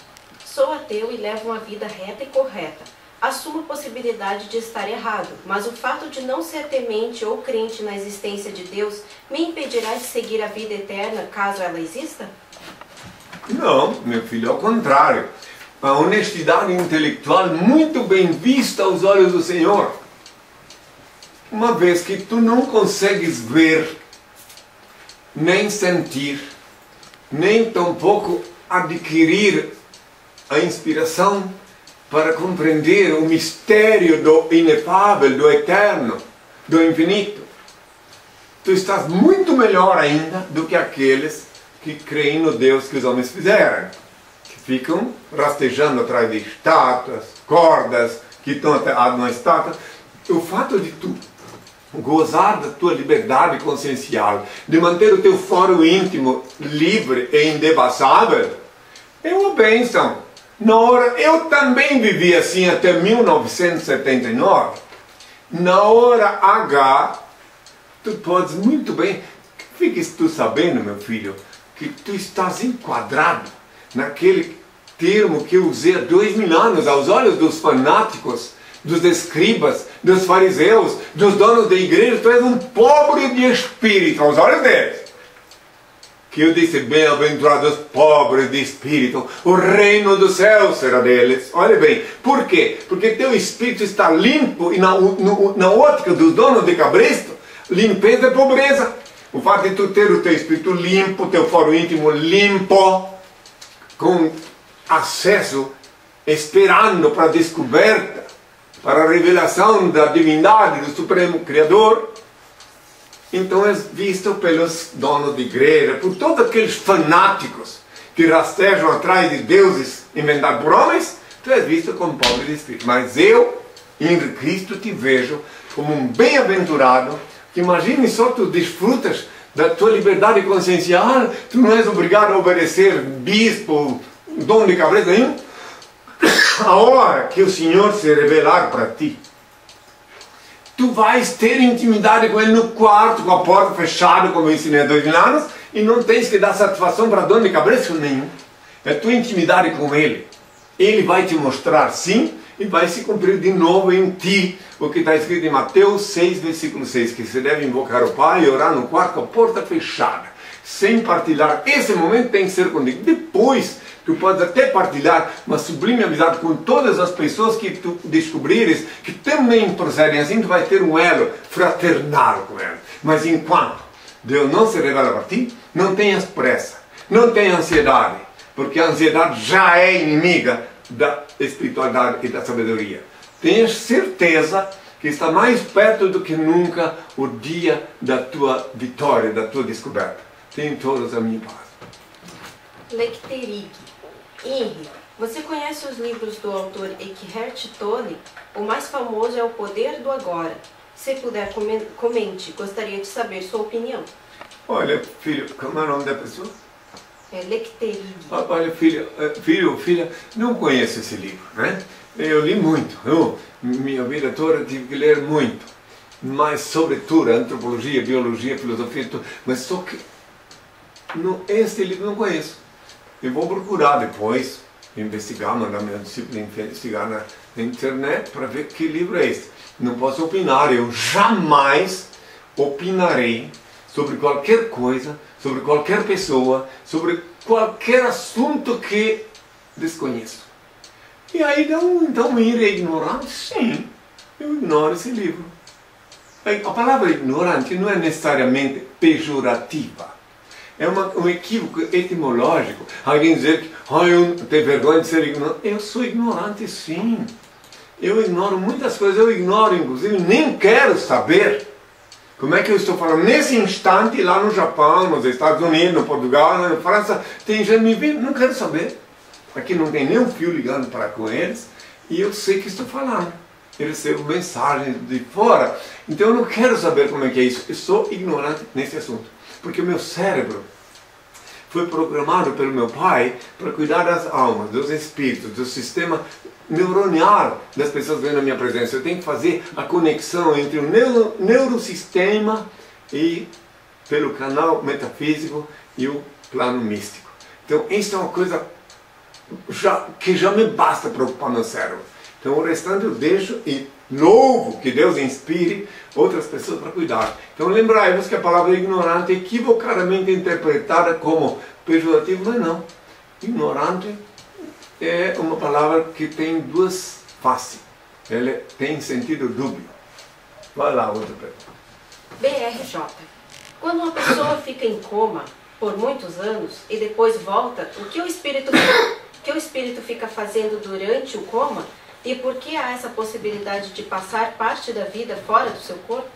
A: Sou ateu e levo uma vida reta e correta assumo a possibilidade de estar errado, mas o fato de não ser temente ou crente na existência de Deus me impedirá de seguir a vida eterna caso ela exista?
B: Não, meu filho, ao contrário. A honestidade intelectual muito bem vista aos olhos do Senhor. Uma vez que tu não consegues ver, nem sentir, nem tampouco adquirir a inspiração para compreender o mistério do inefável, do eterno, do infinito. Tu estás muito melhor ainda do que aqueles que creem no Deus que os homens fizeram, que ficam rastejando atrás de estátuas, cordas, que estão até numa estátua. O fato de tu gozar da tua liberdade consciencial, de manter o teu fórum íntimo livre e indevassável, é uma bênção. Na hora, eu também vivi assim até 1979. Na hora H, tu podes muito bem, fiques tu sabendo, meu filho, que tu estás enquadrado naquele termo que eu usei há dois mil anos aos olhos dos fanáticos dos escribas, dos fariseus, dos donos da igreja, tu és um pobre de espírito aos olhos deles. Que eu disse, bem-aventurados pobres de espírito, o reino dos céus será deles. Olha bem, por quê? Porque teu espírito está limpo e na, no, na ótica dos donos de cabresto, limpeza é pobreza. O fato de tu ter o teu espírito limpo, teu foro íntimo limpo, com acesso, esperando para a descoberta, para a revelação da divindade do Supremo Criador, então é visto pelos donos de igreja, por todos aqueles fanáticos que rastejam atrás de deuses inventados por homens, tu és visto como pobre de espírito. Mas eu, em Cristo, te vejo como um bem-aventurado, imagine só tu desfrutas da tua liberdade consciencial, tu não és obrigado a obedecer bispo, dono de cabeça nenhum. (coughs) A hora que o Senhor se revelar para ti, tu vais ter intimidade com ele no quarto, com a porta fechada, como eu ensinei há dois anos, e não tens que dar satisfação para dono de cabeça nenhum. É tua intimidade com ele. Ele vai te mostrar sim e vai se cumprir de novo em ti o que está escrito em Mateus 6, versículo 6, que você deve invocar o Pai e orar no quarto com a porta fechada, sem partilhar. Esse momento tem que ser contigo. Depois, Tu podes até partilhar uma sublime amizade com todas as pessoas que tu descobrires que também procedem assim, tu vai ter um elo fraternal com elas. Mas enquanto Deus não se revela para ti, não tenhas pressa, não tenha ansiedade, porque a ansiedade já é inimiga da espiritualidade e da sabedoria. Tenhas certeza que está mais perto do que nunca o dia da tua vitória, da tua descoberta. Tenho todos a minha paz.
A: Lecterig. Henry, você conhece os livros do autor Eckhart Tolle? O mais famoso é O Poder do Agora. Se puder, comente. Gostaria de saber sua opinião.
B: Olha, filho, como é o nome da pessoa?
A: É Lecterig.
B: Ah, olha, filho, eh, filho, filha, não conheço esse livro, né? Eu li muito. Eu, minha vida toda tive que ler muito. Mas, sobretudo, antropologia, biologia, filosofia, tudo. mas só que não, esse livro não conheço. Eu vou procurar depois, investigar, mandar minha disciplina investigar na, na internet para ver que livro é esse. Não posso opinar, eu jamais opinarei sobre qualquer coisa, sobre qualquer pessoa, sobre qualquer assunto que desconheço. E aí, então, então ir ignorante? Sim, eu ignoro esse livro. A palavra ignorante não é necessariamente pejorativa. É uma, um equívoco etimológico. Alguém dizer que oh, eu tenho vergonha de ser ignorante. Eu sou ignorante sim. Eu ignoro muitas coisas, eu ignoro inclusive, nem quero saber como é que eu estou falando. Nesse instante, lá no Japão, nos Estados Unidos, no Portugal, na França, tem gente me vendo, não quero saber. Aqui não tem nenhum fio ligando para com eles e eu sei que estou falando. Eu recebo mensagens de fora. Então eu não quero saber como é que é isso. Eu sou ignorante nesse assunto. Porque o meu cérebro foi programado pelo meu pai para cuidar das almas, dos espíritos, do sistema neuronial das pessoas vendo a minha presença. Eu tenho que fazer a conexão entre o neuro, neurosistema e pelo canal metafísico e o plano místico. Então, isso é uma coisa já, que já me basta preocupar meu cérebro. Então, o restante eu deixo e louvo que Deus inspire outras pessoas para cuidar. Então lembrai-vos que a palavra ignorante é equivocadamente interpretada como pejorativo, mas não. Ignorante é uma palavra que tem duas faces. Ela tem sentido dúbio. Vai lá, outra pergunta.
A: BRJ. Quando uma pessoa fica em coma por muitos anos e depois volta, o que o espírito, (coughs) o que o espírito fica fazendo durante o coma e por que há essa possibilidade de passar parte da vida fora do seu corpo?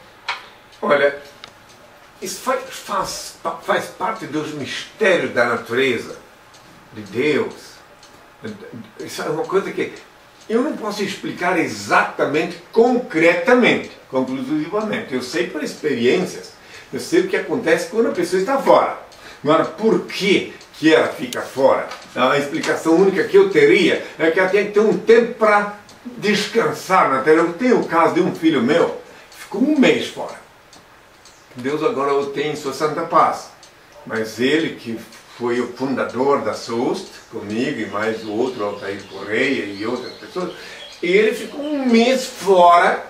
B: Olha, isso faz, faz, faz parte dos mistérios da natureza, de Deus. Isso é uma coisa que eu não posso explicar exatamente, concretamente, conclusivamente. Eu sei por experiências, eu sei o que acontece quando a pessoa está fora. Agora, por que que ela fica fora. A explicação única que eu teria é que ela tem que ter um tempo para descansar na terra. Eu tenho o caso de um filho meu, ficou um mês fora. Deus agora o tem em sua santa paz. Mas ele, que foi o fundador da SOST, comigo e mais o outro, Altair Correia e outras pessoas, ele ficou um mês fora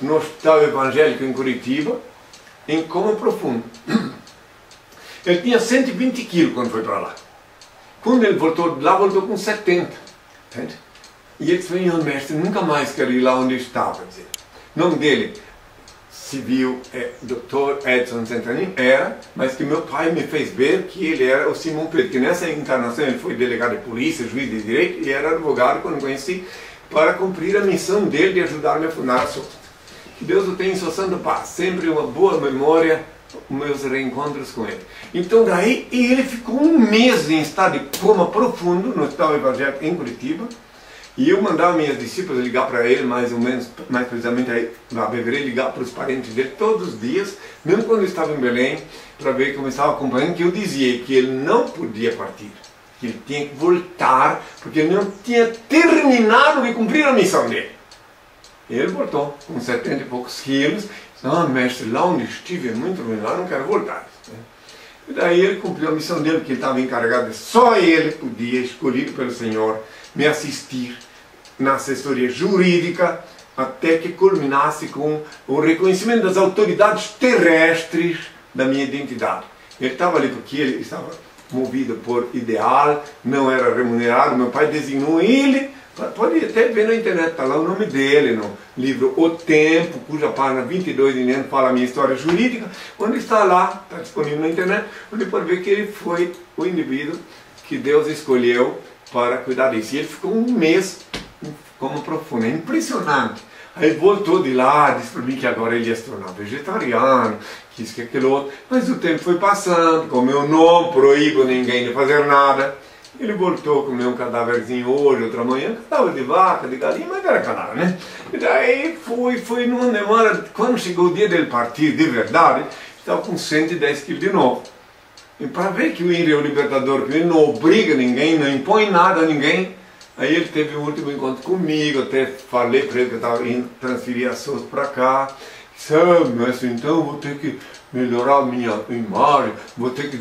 B: no Hospital Evangélico em Curitiba, em coma profundo. Ele tinha 120 quilos quando foi para lá. Quando ele voltou lá, voltou com 70. Entende? E ele disse, mestre, nunca mais quero ir lá onde estava. O nome dele, civil, é Dr. Edson Centranin, era, mas que meu pai me fez ver que ele era o Simão Pedro, que nessa encarnação ele foi delegado de polícia, juiz de direito, e era advogado quando conheci, para cumprir a missão dele de ajudar-me a fundar a sua. Que Deus o tenha em sua santa paz, sempre uma boa memória meus reencontros com ele. Então daí ele ficou um mês em estado de coma profundo no hospital evangélico em Curitiba. E eu mandava minhas discípulas ligar para ele, mais ou menos, mais precisamente aí, na Beverê, ligar para os parentes dele todos os dias, mesmo quando ele estava em Belém, para ver como estava acompanhando, que eu dizia que ele não podia partir, que ele tinha que voltar, porque ele não tinha terminado de cumprir a missão dele. Ele voltou com 70 e poucos quilos, ah, mestre, lá onde estive é muito ruim, lá não quero voltar. E daí ele cumpriu a missão dele, que ele estava encarregado, só ele podia, escolhido pelo Senhor, me assistir na assessoria jurídica, até que culminasse com o reconhecimento das autoridades terrestres da minha identidade. Ele estava ali porque ele estava movido por ideal, não era remunerado, meu pai designou ele Pode até ver na internet, está lá o nome dele no livro O Tempo, cuja página 22 em diante fala a minha história jurídica, onde está lá, está disponível na internet, onde pode ver que ele foi o indivíduo que Deus escolheu para cuidar disso. E ele ficou um mês como profundo, é impressionante. Aí voltou de lá, disse para mim que agora ele ia se tornar vegetariano, que isso, que aquilo outro. Mas o tempo foi passando, como eu não proíbo ninguém de fazer nada, ele voltou a comer um cadáverzinho hoje, outra manhã, cadáver de vaca, de galinha, mas era cadáver, né? E daí fui, fui numa demora, quando chegou o dia dele partir de verdade, estava com 110 quilos de novo. E para ver que o índio é o libertador, que ele não obriga ninguém, não impõe nada a ninguém, aí ele teve um último encontro comigo, até falei para ele que eu estava indo transferir a SOS para cá. Sabe, mestre, então vou ter que melhorar a minha imagem, vou ter que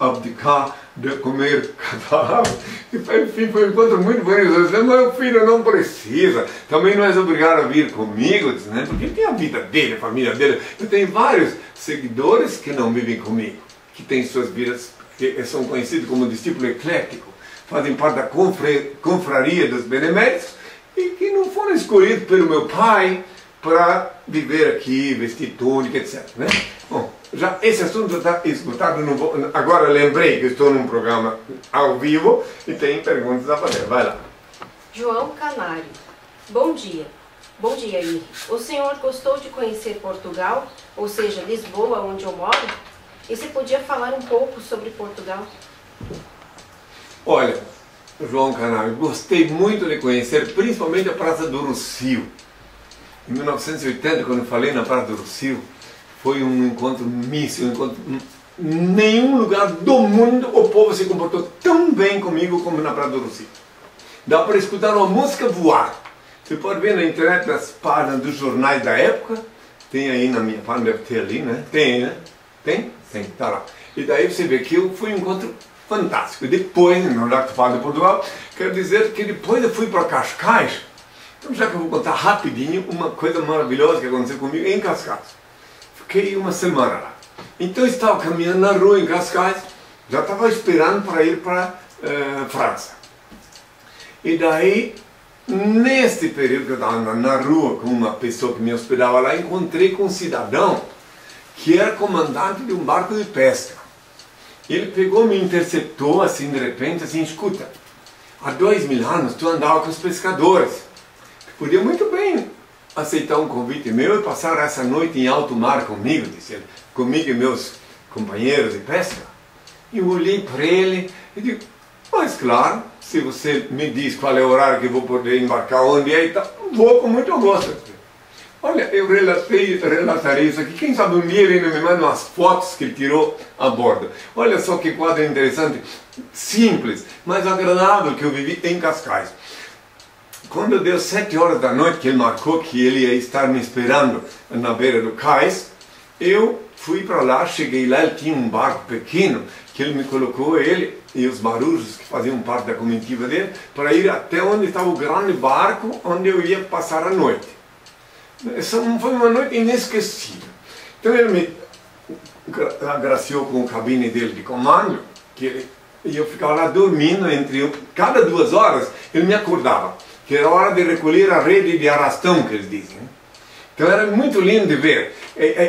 B: abdicar de comer cadáver. Enfim, foi um encontro muito bonito. Eu disse, meu filho não precisa, também não és obrigado a vir comigo, né? porque tem a vida dele, a família dele. Eu tenho vários seguidores que não vivem comigo, que têm suas vidas, que são conhecidos como discípulo eclético, fazem parte da confraria dos beneméritos e que não foram escolhidos pelo meu pai para viver aqui, vestir túnica, etc. Né? Bom, já esse assunto está esgotado. Vou, agora lembrei que estou num programa ao vivo e tem perguntas a fazer. Vai lá.
A: João Canário. Bom dia. Bom dia, Henrique. O senhor gostou de conhecer Portugal, ou seja, Lisboa, onde eu moro? E você podia falar um pouco sobre Portugal?
B: Olha, João Canário, gostei muito de conhecer, principalmente a Praça do Rocio. Em 1980, quando eu falei na Praça do Rocio, foi um encontro místico, um encontro. Nenhum lugar do mundo o povo se comportou tão bem comigo como na Praia do Rocio. Dá para escutar uma música voar. Você pode ver na internet nas páginas dos jornais da época. Tem aí na minha página, deve ter ali, né? Tem, né? Tem? Tem, tá lá. E daí você vê que foi um encontro fantástico. E depois, no lugar que falo de Portugal, quero dizer que depois eu fui para Cascais. Então, já que eu vou contar rapidinho uma coisa maravilhosa que aconteceu comigo em Cascais fiquei uma semana lá. Então estava caminhando na rua em Cascais, já estava esperando para ir para uh, França. E daí, neste período que eu estava andando na rua com uma pessoa que me hospedava lá, encontrei com um cidadão que era comandante de um barco de pesca. Ele pegou, me interceptou assim de repente, assim, escuta, há dois mil anos tu andava com os pescadores. Podia muito bem aceitar um convite meu e passar essa noite em alto mar comigo, disse ele, comigo e meus companheiros de pesca. Eu olhei para ele e digo, mas claro, se você me diz qual é o horário que vou poder embarcar, onde é e tal, vou com muito gosto. Olha, eu relatei, relatarei isso aqui. Quem sabe um dia ele me manda umas fotos que ele tirou a bordo. Olha só que quadro interessante, simples, mas agradável que eu vivi em Cascais. Quando deu sete horas da noite, que ele marcou que ele ia estar me esperando na beira do cais, eu Fui para lá, cheguei lá, ele tinha um barco pequeno, que ele me colocou, ele e os marujos que faziam parte da comitiva dele, para ir até onde estava o grande barco, onde eu ia passar a noite. Essa foi uma noite inesquecível. Então ele me agraciou com a cabine dele de comando, que ele, e eu ficava lá dormindo entre cada duas horas, ele me acordava, que era hora de recolher a rede de arrastão, que eles dizem. Então era muito lindo de ver.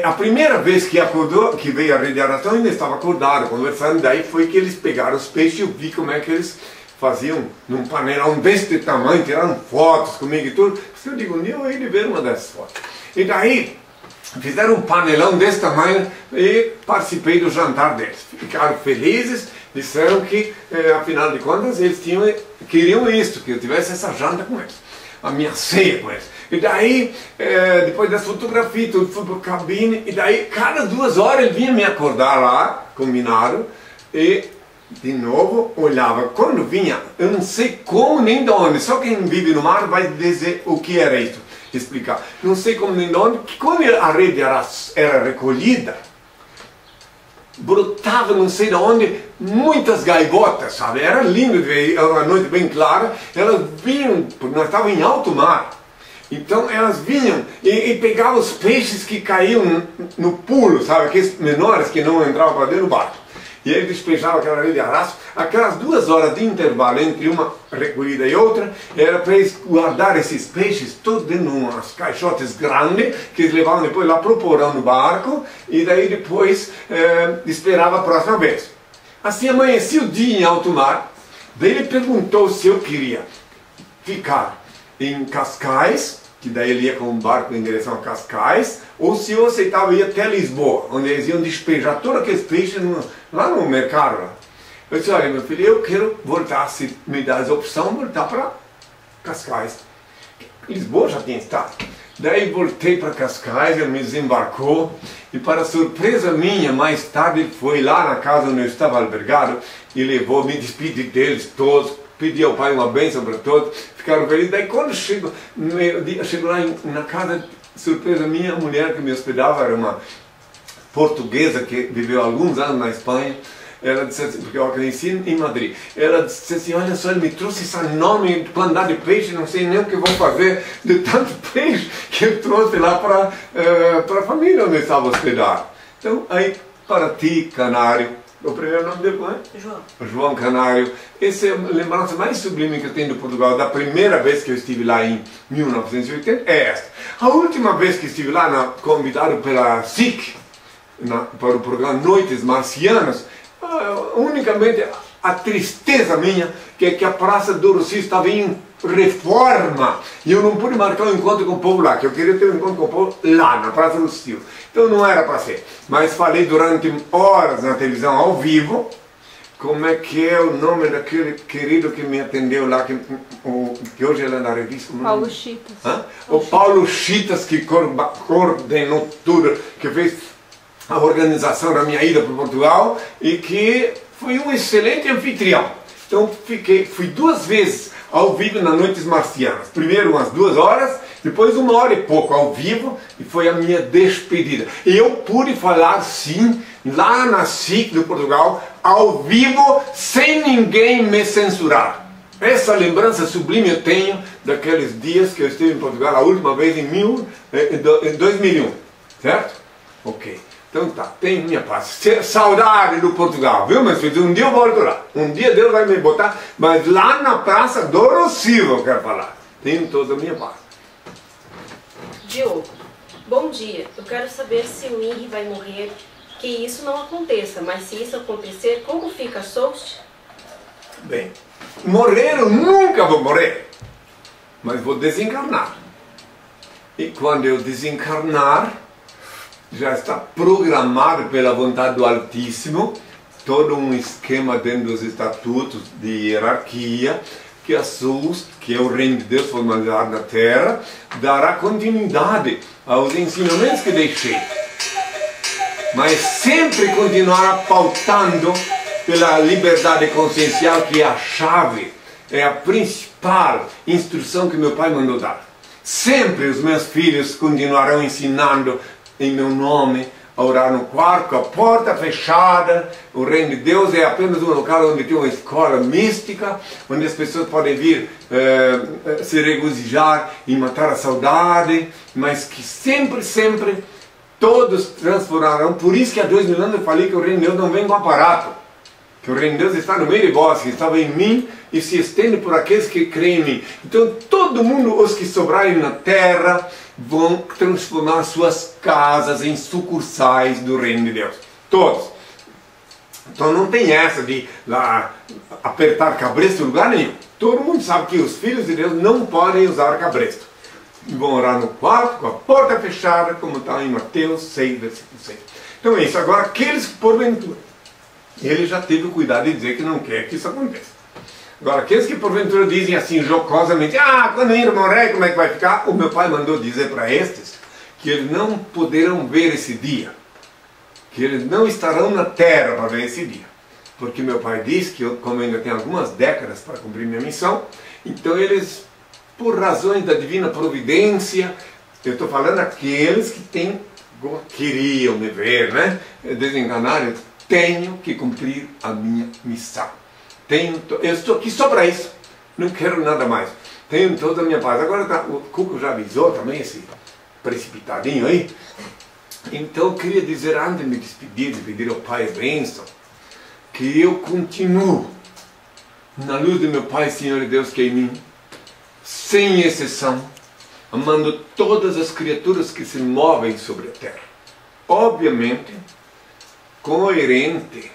B: A primeira vez que acordou, que veio a rede de arrastão, ainda estava acordado, conversando, daí foi que eles pegaram os peixes e eu vi como é que eles faziam num panelão desse tamanho, tiraram fotos comigo e tudo. Eu digo, um eu hei de ver uma dessas fotos. E daí fizeram um panelão desse tamanho e participei do jantar deles. Ficaram felizes, disseram que, eh, afinal de contas, eles tinham, queriam isso, que eu tivesse essa janta com eles, a minha ceia com eles. E daí, é, depois das fotografias, tudo fui para cabine, e daí, cada duas horas ele vinha me acordar lá, combinado, e de novo olhava. Quando vinha, eu não sei como nem de onde, só quem vive no mar vai dizer o que era isso, explicar. Não sei como nem de onde, que quando a rede era, era recolhida, brotava não sei de onde muitas gaivotas, sabe? Era lindo de ver, era uma noite bem clara, elas vinham, porque nós estávamos em alto mar, então elas vinham e, e, pegavam os peixes que caíam no pulo, sabe? Aqueles menores que não entravam para dentro do barco. E aí despejavam aquela rede de arrasto. Aquelas duas horas de intervalo entre uma recolhida e outra, era para eles guardar esses peixes todos dentro de umas caixotes grandes, que eles levavam depois lá para o porão do barco, e daí depois eh, esperava a próxima vez. Assim amanhecia o dia em alto mar, daí ele perguntou se eu queria ficar em Cascais, que daí ele ia com um barco em direção a Cascais, ou se eu aceitava ir até Lisboa, onde eles iam despejar todos aqueles peixes lá no mercado. Eu disse, olha meu filho, eu quero voltar, se me dá a opção, voltar para Cascais. Lisboa já tinha estado. Daí voltei para Cascais, ele me desembarcou e para surpresa minha, mais tarde foi lá na casa onde eu estava albergado e levou, me despedi deles todos, pedi ao pai uma bênção para todos, ficaram felizes. Daí quando chego, chego lá na casa, surpresa minha, a mulher que me hospedava era uma portuguesa que viveu alguns anos na Espanha, ela disse assim, porque eu conheci em Madrid, ela disse assim, olha só, ele me trouxe esse enorme quantidade de peixe, não sei nem o que vou fazer de tanto peixe que eu trouxe lá para uh, a família onde estava hospedado. Então, aí, para ti, canário, o primeiro nome dele é? João. João Canário. Essa é a lembrança mais sublime que eu tenho do Portugal, da primeira vez que eu estive lá em 1980, é esta. A última vez que estive lá, na, convidado pela SIC, na, para o programa Noites Marcianas, unicamente a tristeza minha que é que a Praça do Rossi estava em reforma e eu não pude marcar um encontro com o povo lá, que eu queria ter um encontro com o povo lá, na Praça do Rossi. Então não era para ser. Mas falei durante horas na televisão ao vivo como é que é o nome daquele querido que me atendeu lá, que, o, que hoje é na revista?
C: Paulo Chitas.
B: Hã? O Paulo Chitas que coordenou tudo, que fez a organização da minha ida para Portugal e que foi um excelente anfitrião. Então fiquei, fui duas vezes ao vivo na Noites Marcianas. Primeiro umas duas horas, depois uma hora e pouco ao vivo e foi a minha despedida. Eu pude falar sim lá na SIC do Portugal, ao vivo, sem ninguém me censurar. Essa lembrança sublime eu tenho daqueles dias que eu estive em Portugal a última vez em, mil, eh, em 2001, certo? Ok. Então tá, tem minha paz. Saudade do Portugal, viu, meus filhos? Um dia eu volto lá. Um dia Deus vai me botar, mas lá na Praça do Rocio eu quero falar. Tenho toda a minha paz.
A: Diogo, bom dia. Eu quero saber se o Henry vai morrer. Que isso não aconteça, mas se isso acontecer, como fica Soust?
B: Bem, morrer eu nunca vou morrer, mas vou desencarnar. E quando eu desencarnar, já está programado pela vontade do Altíssimo todo um esquema dentro dos estatutos de hierarquia que a SUS, que é o reino de Deus formalizado na terra, dará continuidade aos ensinamentos que deixei. Mas sempre continuará pautando pela liberdade consciencial, que é a chave, é a principal instrução que meu pai mandou dar. Sempre os meus filhos continuarão ensinando em meu nome a orar no quarto, com a porta fechada. O reino de Deus é apenas um local onde tem uma escola mística, onde as pessoas podem vir eh, se regozijar e matar a saudade, mas que sempre, sempre todos transformarão. Por isso que há dois mil anos eu falei que o reino de Deus não vem com aparato que o reino de Deus está no meio de vós, que estava em mim e se estende por aqueles que creem em mim. Então, todo mundo, os que sobrarem na terra, vão transformar suas casas em sucursais do reino de Deus. Todos. Então, não tem essa de lá, apertar cabresto em lugar nenhum. Todo mundo sabe que os filhos de Deus não podem usar cabresto. Vão orar no quarto, com a porta fechada, como está em Mateus 6, versículo 6. Então é isso. Agora, aqueles que porventura ele já teve o cuidado de dizer que não quer que isso aconteça. Agora, aqueles que porventura dizem assim jocosamente, ah, quando ir morrer, como é que vai ficar? O meu pai mandou dizer para estes que eles não poderão ver esse dia, que eles não estarão na terra para ver esse dia. Porque meu pai diz que, eu, como ainda tenho algumas décadas para cumprir minha missão, então eles, por razões da divina providência, eu estou falando aqueles que têm, queriam me ver, né? Desenganar, tenho que cumprir a minha missão. Tenho, eu estou aqui só para isso. Não quero nada mais. Tenho toda a minha paz. Agora tá, o Cuco já avisou também esse precipitadinho aí. Então eu queria dizer, antes de me despedir, de pedir ao Pai bênção, que eu continuo na luz do meu Pai, Senhor e Deus que é em mim, sem exceção, amando todas as criaturas que se movem sobre a terra. Obviamente, coerente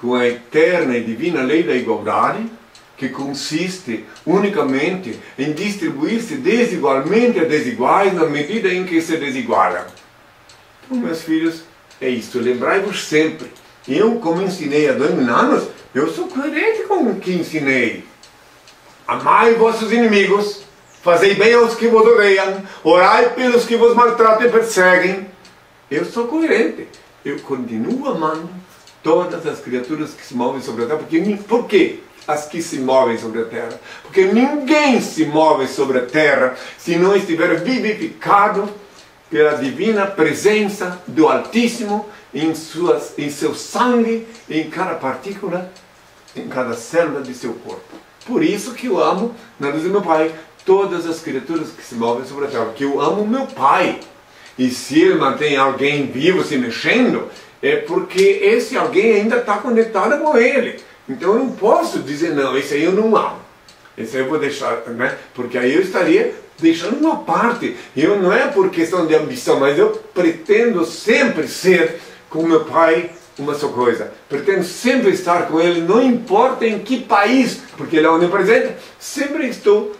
B: com a eterna e divina lei da igualdade, que consiste unicamente em distribuir-se desigualmente a desiguais na medida em que se desigualam. Então, meus filhos, é isso. Lembrai-vos sempre. Eu, como ensinei há dois mil anos, eu sou coerente com o que ensinei. Amai vossos inimigos, fazei bem aos que vos odeiam, orai pelos que vos maltratam e perseguem. Eu sou coerente eu continuo amando todas as criaturas que se movem sobre a terra. Porque, por quê? As que se movem sobre a terra. Porque ninguém se move sobre a terra se não estiver vivificado pela divina presença do Altíssimo em, suas, em seu sangue, em cada partícula, em cada célula de seu corpo. Por isso que eu amo, na luz do meu Pai, todas as criaturas que se movem sobre a terra. Porque eu amo meu Pai. E se ele mantém alguém vivo se mexendo, é porque esse alguém ainda está conectado com ele. Então eu não posso dizer, não, esse aí eu não amo. Esse aí eu vou deixar, né? Porque aí eu estaria deixando uma parte. Eu não é por questão de ambição, mas eu pretendo sempre ser com meu pai uma só coisa. Pretendo sempre estar com ele, não importa em que país, porque ele é onipresente, sempre estou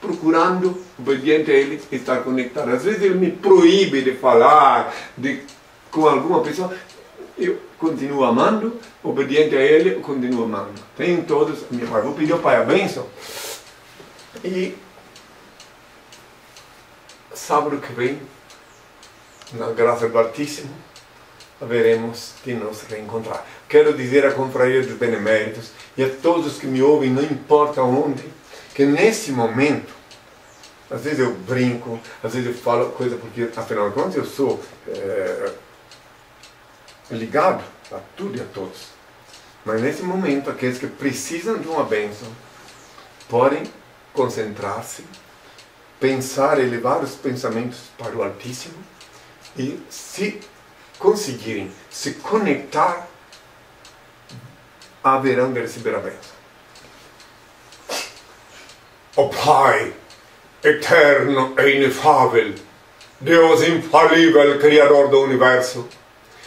B: procurando, obediente a Ele, estar conectado. Às vezes Ele me proíbe de falar de, com alguma pessoa, eu continuo amando, obediente a Ele, eu continuo amando. Tem todos, meu pai, vou pedir ao Pai a bênção. E sábado que vem, na graça do Altíssimo, haveremos de nos reencontrar. Quero dizer à confraria dos beneméritos e a todos os que me ouvem, não importa onde, que nesse momento, às vezes eu brinco, às vezes eu falo coisa porque, afinal de contas, eu sou é, ligado a tudo e a todos. Mas nesse momento, aqueles que precisam de uma bênção podem concentrar-se, pensar, elevar os pensamentos para o Altíssimo e, se conseguirem se conectar, haverão de receber a bênção. O Pai eterno e inefável, Deus infalível, Criador do Universo,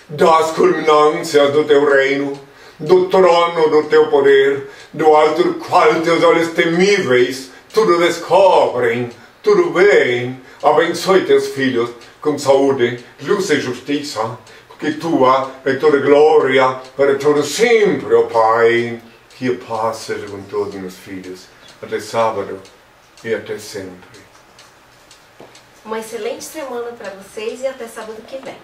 B: das culminâncias do teu reino, do trono do teu poder, do alto do qual teus olhos temíveis tudo descobrem, tudo veem, abençoe teus filhos com saúde, luz e justiça, porque tua é toda glória para todo sempre, ó oh Pai. Que a paz seja com todos meus filhos. Até sábado e até sempre.
A: Uma excelente semana para vocês e até sábado que vem.